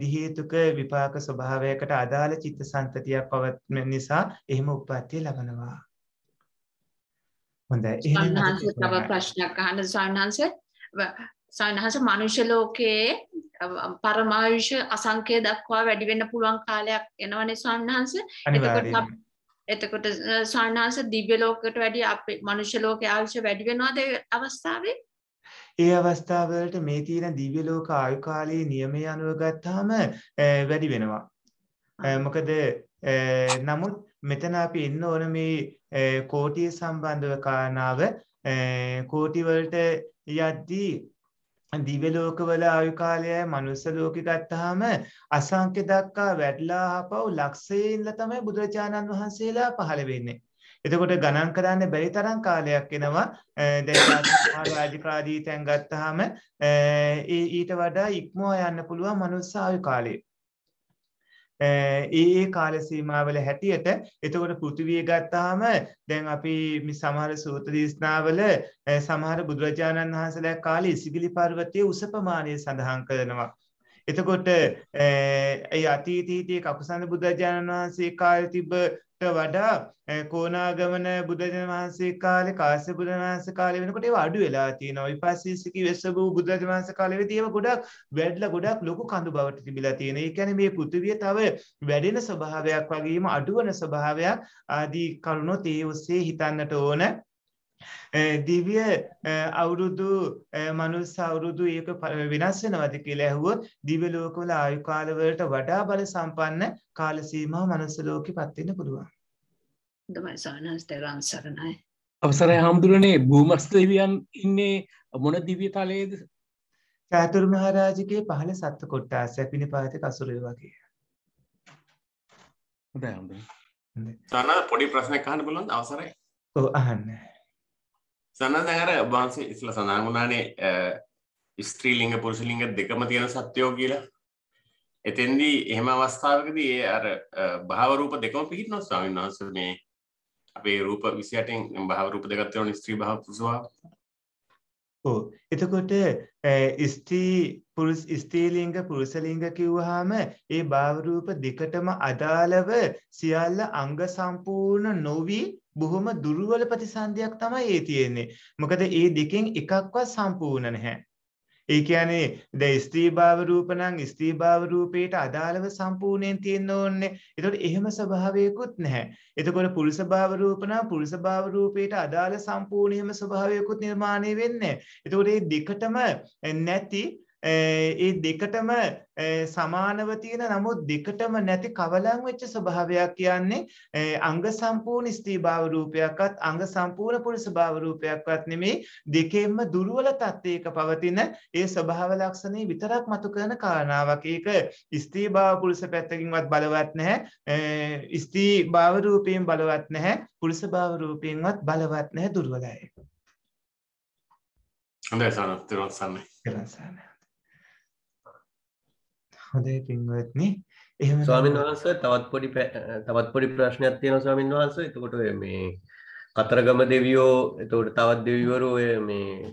දිහේතුක විපාක ස්වභාවයකට අදාළ චිත්තසංතතියක් පවත්න නිසා එහෙම උප්පත්තිය ලබනවා. සන්හන්ස තව ප්‍රශ්නයක් අහන්න. සන්හන්ස සන්හන්ස මනුෂ්‍ය ලෝකයේ පරමායුෂ අසංකේ දක්වා වැඩි වෙන්න පුළුවන් කාලයක් එනවනේ සන්හන්ස එතකොට එතකොට ස්වානාස දිව්‍ය ලෝකයට වැඩිය අපේ මනුෂ්‍ය ලෝකයේ ආයුෂ වැඩි වෙනවද ඒ අවස්ථාවේ? ඒ අවස්ථාවලට මේ තියෙන දිව්‍ය ලෝක ආයු කාලයේ නියමයේ අනුව ගත්තාම වැඩි වෙනවා. මොකද නමුත් මෙතන අපි එන්න ඕන මේ කෝටිය සම්බන්ධව කාරණාව කෝටි වලට යද්දී දිව්‍ය ලෝකවල ආයු කාලයයි මනුස්ස ලෝකෙ ගත්තාම අසංඛ්‍ය දක්වා වැඩිලා ආපහු ලක්ෂයෙන් තමයි බුදුරජාණන් වහන්සේලා පහළ වෙන්නේ. එතකොට ගණන් කරන්න බැරි තරම් කාලයක් එනවා දැන් රාජකාරී තැන් ගත්තාම ඊට වඩා ඉක්මවා යන්න පුළුවන් මනුස්ස ආයු කාලය. ඒ ඒ කාල සීමාවල හැටියට එතකොට පෘථිවිය ගත්තාම දැන් අපි මේ සමහර සූත්‍ර දේශනාවල සමහර බුදුරජාණන් වහන්සේලා කාලේ ඉසිගිලි පර්වතයේ උස ප්‍රමාණය සඳහන් කරනවා. එතකොට ඒ අතීතීතී කකුසඳ බුදුරජාණන් වහන්සේ කාලේ තිබ්බ වඩා කෝනාගමන බුදුරජාණන් වහන්සේ කාලේ කාශ්‍යප බුදුරජාණන් වහන්සේ කාලේ වෙනකොට ඒවා අඩු වෙලා තියෙනවා. විපස්සීසිකී වෙස්සබු බුදුරජාණන් වහන්සේ කාලේ වෙදී ඒවා ගොඩක් වැඩිලා ගොඩක් ලොකු කඳු බවට තිබිලා තියෙනවා. ඒ කියන්නේ මේ පෘථිවිය තව වැඩෙන ස්වභාවයක් වගේම අඩුවන ස්වභාවයක් ආදී කරුණොත් ඒ ඔස්සේ හිතන්නට ඕන. දිව්‍ය අවුරුදු මනුස්ස අවුරුදු ඒක වෙනස් වෙනවද කියලා ඇහුවොත් දිව්‍ය ලෝකවල ආයු කාල වලට වඩා බල සම්පන්න කාල සීමාව මනුස්ස ලෝකෙපත් වෙන්න පුළුවන්. හොඳයි සානස් තෙරුවන් සරණයි. අවසරයි හාමුදුරනේ භූමස් දෙවියන් ඉන්නේ මොන දිව්‍ය තලයේද? චාතුරු මහරජගේ පහළ සත්ත්ව කොට්ටාසයක් විනිපාත කසුරේ වගේ. හොඳයි හොඳයි. සානා පොඩි ප්‍රශ්නයක් අහන්න පුළුවන්ද අවසරයි? ඔව් අහන්න. සානා දැන් අර වහන්සේ ඉස්ලා සඳහන් වුණානේ ස්ත්‍රී ලිංග පුරුෂ ලිංග දෙකම තියෙන සත්‍යෝ කියලා. එතෙන්දී එහෙම අවස්ථාවකදී ඒ අර භාව රූප දෙකම පිහිටනවා ස්වාමීන් වහන්සේ මේ අපේ රූප 28න් භාව රූප දෙකක් තියෙනවා ස්ත්‍රී භාව පුරුෂ භාව. ඔව් එතකොට ස්ත්‍රී පුරුෂ ස්ත්‍රීලිංග පුරුෂලිංග කිව්වහම ඒ භාව රූප දෙකටම අදාළව සියල්ල අංග සම්පූර්ණ නොවි බොහොම දුර්වල ප්‍රතිසන්දියක් තමයි ඒ තියෙන්නේ. මොකද ඒ දෙකෙන් එකක්වත් සම්පූර්ණ නැහැ. ඒ කියන්නේ දැන් ස්ත්‍රී භාව රූප නම් ස්ත්‍රී භාව රූපයට අදාළව සම්පූර්ණයෙන් තියෙන්න ඕනේ. ඒතකොට එහෙම ස්වභාවයකුත් නැහැ. එතකොට පුරුෂ භාව රූප නම් පුරුෂ භාව රූපයට අදාළ සම්පූර්ණ එහෙම ස්වභාවයකුත් නිර්මාණය වෙන්නේ නැහැ. එතකොට මේ දෙකටම නැති ඒ දෙකටම සමානව තියෙන නමුත් දෙකටම නැති කවලම් වෙච්ච ස්වභාවයක් කියන්නේ අංග සම්පූර්ණ ස්ත්‍රී භාව රූපයක්වත් අංග සම්පූර්ණ පුරුෂ භාව රූපයක්වත් නෙමෙයි දෙකෙන්ම දුර්වල තත්ත්වයක පවතින ඒ ස්වභාව ලක්ෂණේ විතරක් මතු කරන කාරණාවක්. ඒක ස්ත්‍රී භාව පුරුෂ පැත්තකින්වත් බලවත් නැහැ. ස්ත්‍රී භාව රූපයෙන් බලවත් නැහැ. පුරුෂ භාව රූපයෙන්වත් බලවත් නැහැ දුර්වලයි. හොඳයි සාරා තිරුවන් සරණයි. තිරුවන් සරණයි. හොඳයි පින්වත්නි එහෙම ස්වාමීන් වහන්සේ තවත් පොඩි තවත් පොඩි ප්‍රශ්නයක් තියෙනවා ස්වාමීන් වහන්සේ. එතකොට මේ කතරගම දෙවියෝ එතකොට තවත් දෙවිවරු ඔය මේ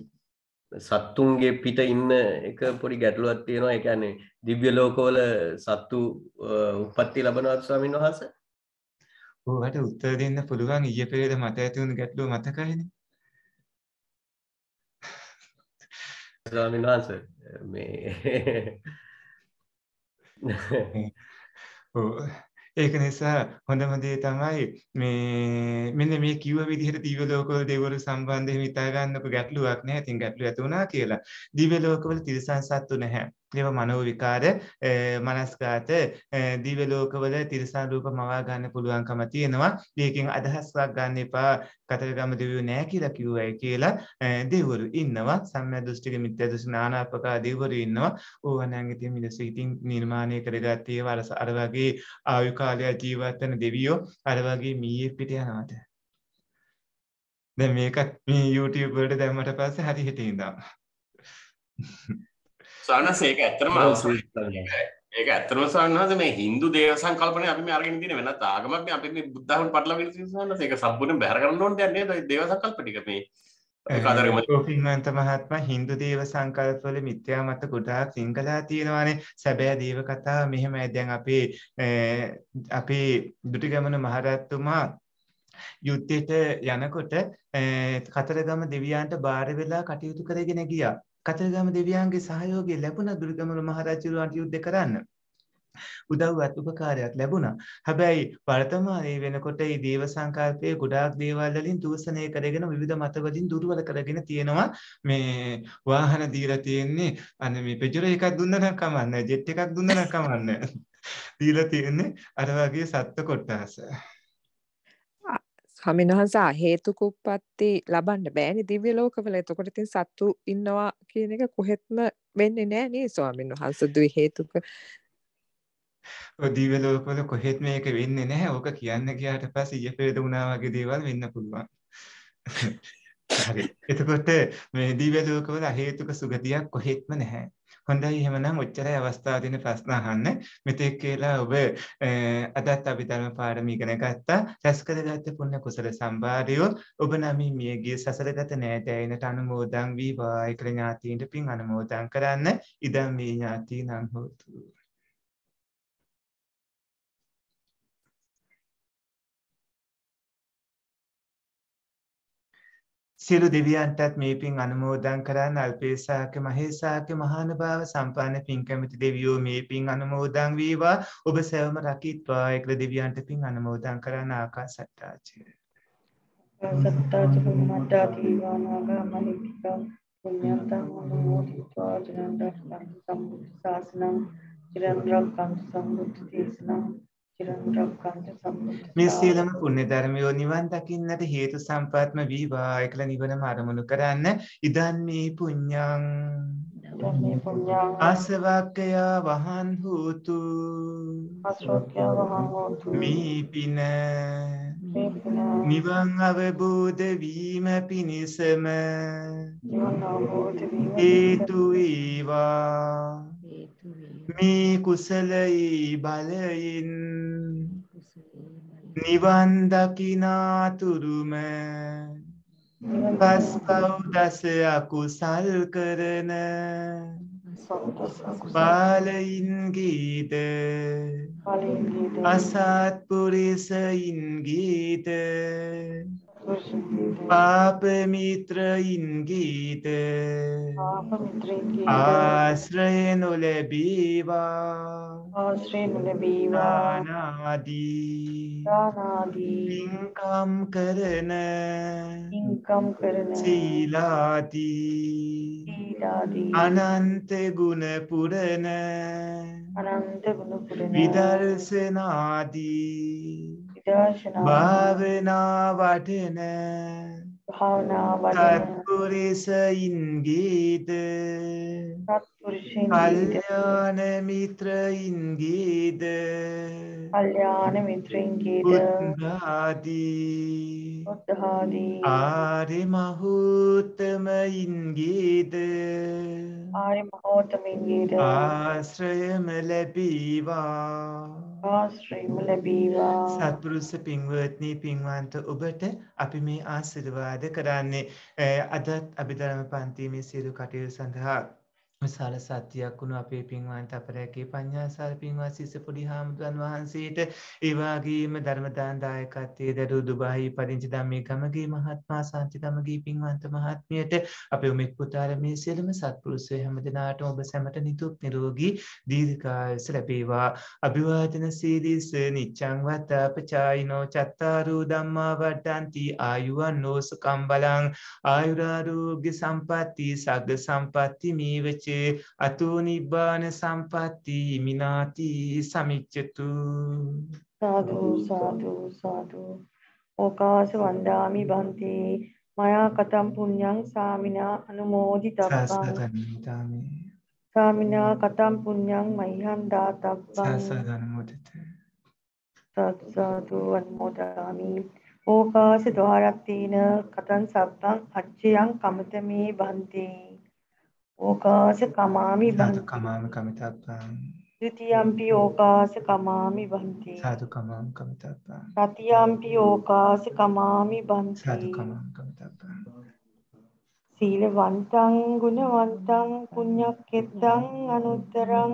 සත්තුන්ගේ පිට ඉන්න එක පොඩි ගැටලුවක් තියෙනවා. ඒ කියන්නේ දිව්‍ය ලෝකවල සත්තු උප්පත්ති ලබනවාද ස්වාමීන් වහන්සේ? ඔයාලට උත්තර දෙන්න පුළුවන්. ඊයේ පෙරේද මට ඇති වුණු ගැටලුව මතකයිනේ ස්වාමීන් වහන්සේ මේ ඒක නිසා හොඳම දේ තමයි මේ මෙන්න මේ කිව්ව විදිහට දිව්‍ය ලෝකවල දෙවිවරු සම්බන්ධයෙන් හිතා ගන්නකො ගැටලුවක් නැහැ. ඉතින් ගැටලුව ඇති වුණා කියලා. දිව්‍ය ලෝකවල තිරසන් සත්තු නැහැ. ඒවා මනෝ විකාර මනස්කාත දිව්‍ය ලෝකවල තිරසන් රූප මවා ගන්න පුළුවන්කම තියෙනවා. ඒකෙන් අදහසක් ගන්න එපා. කතරගම දෙවියෝ නැහැ කියලා කිව්වයි කියලා දෙවිවරු ඉන්නවා. සම්මිය දෘෂ්ටික මිත්‍යා දෘෂ්ටි නානා ආකාර දෙවිවරු ඉන්නවා. ඕවා නම් ඉතින් මිනිස්සු ඉතින් නිර්මාණය කරගත්ත ඒවා අර වගේ ආයු කාලය ජීවත් වෙන දෙවියෝ අර වගේ මීයේ පිට යනවාට. දැන් මේකත් මේ YouTube වලට දැම්මට පස්සේ හරි හිතේ ඉඳන්. සානස් ඒක ඇත්තටම ඒක ඇත්තටම සානස් මේ Hindu දේව සංකල්පනේ අපි මේ අරගෙන ඉන්නේ වෙනත් ආගමක් නේ අපි මේ බුද්ධ ධර්ම පටලවාගෙන තියෙන සානස් ඒක සම්පූර්ණයෙන් බැහැර කරන්න ඕනේ දෙයක් නේද? දේව සංකල්ප ටික මේ පින්වන්ත මහත්මයා හින්දු දේව සංකල්පවල මිත්‍යා මත ගොඩාක් සිංහලා තියෙනවානේ. සැබෑ දේව කතාව මෙහෙමයි. දැන් අපේ අපේ දුටිගමන මහරජතුමා යුද්ධයට යනකොට කතරගම දෙවියන්ට බාර වෙලා කටයුතු කරගෙන ගියා. කතරගම දෙවියන්ගේ සහයෝගය ලැබුණ දුර්ගමන මහරජුරවන්ට යුද්ධ කරන්න. උදව්වත් උපකාරයක් ලැබුණා. හැබැයි වර්තමානයේ වෙනකොට මේ දේව සංකල්පයේ ගොඩාක් දේවල් වලින් දූෂණය කරගෙන විවිධ මත වලින් දුර්වල කරගෙන තියෙනවා. මේ වාහන දීලා තියෙන්නේ අන්න මේ පෙජරෝ එකක් දුන්නා නම් කමන්නේ ජෙට් එකක් දුන්නා නම් කමන්නේ. දීලා තියෙන්නේ අර වගේ සත්ත්ව කොටස. ස්වාමීන් වහන්සේ හේතුක උප්පත්ති ලබන්න බෑනේ දිව්‍ය ලෝකවල. එතකොට ඉතින් සත්තු ඉන්නවා කියන එක කොහෙත්ම වෙන්නේ නෑ නේ ස්වාමීන් වහන්සේ. දුයි හේතුක දිව්‍ය ලෝකවල කොහෙත් මේක වෙන්නේ නැහැ. ඕක කියන්න ගියාට පස්සේ ඊය පෙරේද වුණා වගේ දේවල් වෙන්න පුළුවන්. හරි. එතකොට මේ දිව්‍ය ලෝකවල හේතුක සුගතියක් කොහෙත්ම නැහැ. හොඳයි එහෙමනම් ඔච්චරයි අවස්ථාව දෙන ප්‍රශ්න අහන්න. මෙතෙක් කියලා ඔබ අදත් අපි ධර්ම පාඩම ඉගෙන ගත්තා. රැස් කරගත්ත පුණ්‍ය කුසල සම්භාරය ඔබ නමින් මියගිය සසරගත නෑදෑයනට අනුමෝදන් වේවා. ඒකල ඥාතීන්ට පින් අනුමෝදන් කරන්න. ඉදම් මේ ඥාතීනං හෝතු. සියලු දෙවියන්ටත් මේ පින් අනුමෝදන් කරන්න අල්පේසාක මහේසාක මහානුභාව සම්පන්න පින් කැමති දෙවියෝ මේ පින් අනුමෝදන් වේවා. ඔබ සැවම රකිත්වා. ඒකල දෙවියන්ට පින් අනුමෝදන් කරන්න ආකාසට්ටාචය සත්තාච බුම්මට්ටා දීවානාගා මහිත්‍තිකා පුඤ්ඤන්තං අනුමෝදිत्वा චිරන් රක්ඛන්තු සම්බුද්ධ ශාසනං චිරන් රක්ඛන්තු සම්බුද්ධ දේශනං මේ සියලුම පුණ්‍ය ධර්මයෝ නිවන් දකින්නට හේතු සම්පත්ම වේවා. ඒකල නිවනම අරමුණු කරන්න. ඉදන් මේ පුඤ්ඤං. අසවක්කයා වහන් හෝතු. මේ පින නිවන් අවබෝධ වීම පිණිසම. හේතු වේවා මේ කුසලයි බලයින් නිවන් දකිනාතුරුම පස්පව් දස අකුසල් කරන බාලයින්ගීද අසත්පුරිසයින්ගීද පාපමිත්‍රයින්ගීද ආශ්‍රය නොලැබීවා. ආශ්‍රය නොලැබීවා. නානාදී දානාදී. පින්කම් කරන. ඉන්කම් කරන. සීලාදී. සීලාදී. අනන්ත ගුණ පුරන. අනන්ත ගුණ පුරන. විදර්ශනාදී විදර්ශනා. භාවනා වඩන භාවනා වඩන සත්පුරිසයින්ගීද සත්පුරුෂයන් කල්යාණ මිත්‍රයින්ගීද කල්යාණ මිත්‍රයින්ගේද බුද්ධාදී. බුද්ධාදී. ආරි මහෝත්තමයින්ගීද ආර්ය මහෝත්තමින්ගේද ආශ්‍රයම ලැබීවා ආශ්‍රයම ලැබීවා සත්පුරුෂ පින්වත්නි පින්වන්ත ඔබට අපි මේ ආශිර්වාද කරන්නේ අදත් අභිධර්ම පන්තිමේ සියලු කටයුතු සඳහා විශාල සත්‍යයක් වුණු අපේ පින්වන්ත අපරැකේ පඤ්ඤාසාර පින්වත් සිස පොඩි හාමුදුරන් වහන්සේට ඒ වගේම ධර්ම දාන දායකත්වයේ දරු දුබායි පදිංචි ධම්මේ ගමගේ මහත්මයා සාන්ති ගමගේ පින්වන්ත මහත්මියට අපේ උමෙක් පුතාර මේ සියලුම සත්පුරුෂය හැමදෙනාටම ඔබ සැමට නිදුක් නිරෝගී දීර්ඝායුෂ ලැබේවා. අභිවාදන සීලිස නිච්ඡං වත්තපචායිනෝ චත්තාරු ධම්මා වඩ්ඩಂತಿ ආයුවන්නෝ සුකම් බලං. ආයුරාරෝග්‍ය සම්පatti සග්ග සම්පatti මේවච අතෝ නිබ්බාන සම්පatti මිනාති සමිච්චතු සාදු සාදු සාදු ඕකාස වන්දාමි බන්ති මයා කතම් පුඤ්ඤං සාමිනා අනුමෝදිතබ්බං සාසගනිතාමේ සාමිනා කතම් පුඤ්ඤං මයිහං දාතබ්බං සාසගනමුදිත සත්සාදු අනුමෝදාමි ඕකාස ద్వාරත්තේන කතං සබ්බං අච්චයං කමතමේ බන්ති ඕකාස කමාමි සාදු බන්ති කමාම කමිතබ්බං. ဒ ුතියම්පි ඕකාස කමාමි බන්ති සාදු කමාම කමිතබ්බං. තතියම්පි ඕකාස කමාමි බන්ති සාදු කමාම කමිතබ්බං. සීලවන්තං ගුණවන්තං පුඤ්ඤක්කෙත්තං අනුත්තරං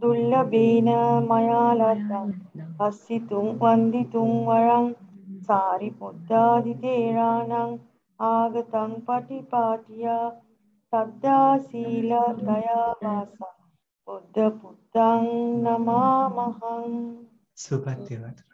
දුල්ලබේන මයා ලද්දං පස්සිතුං වන්දිතුං වරං සාරිපුත්තාදි තේරාණං ආගතං පටිපාටියා සද්දා සීල දයා වාසං බුද්ධ පුත්තං නමාමහං. සුපත් වේවා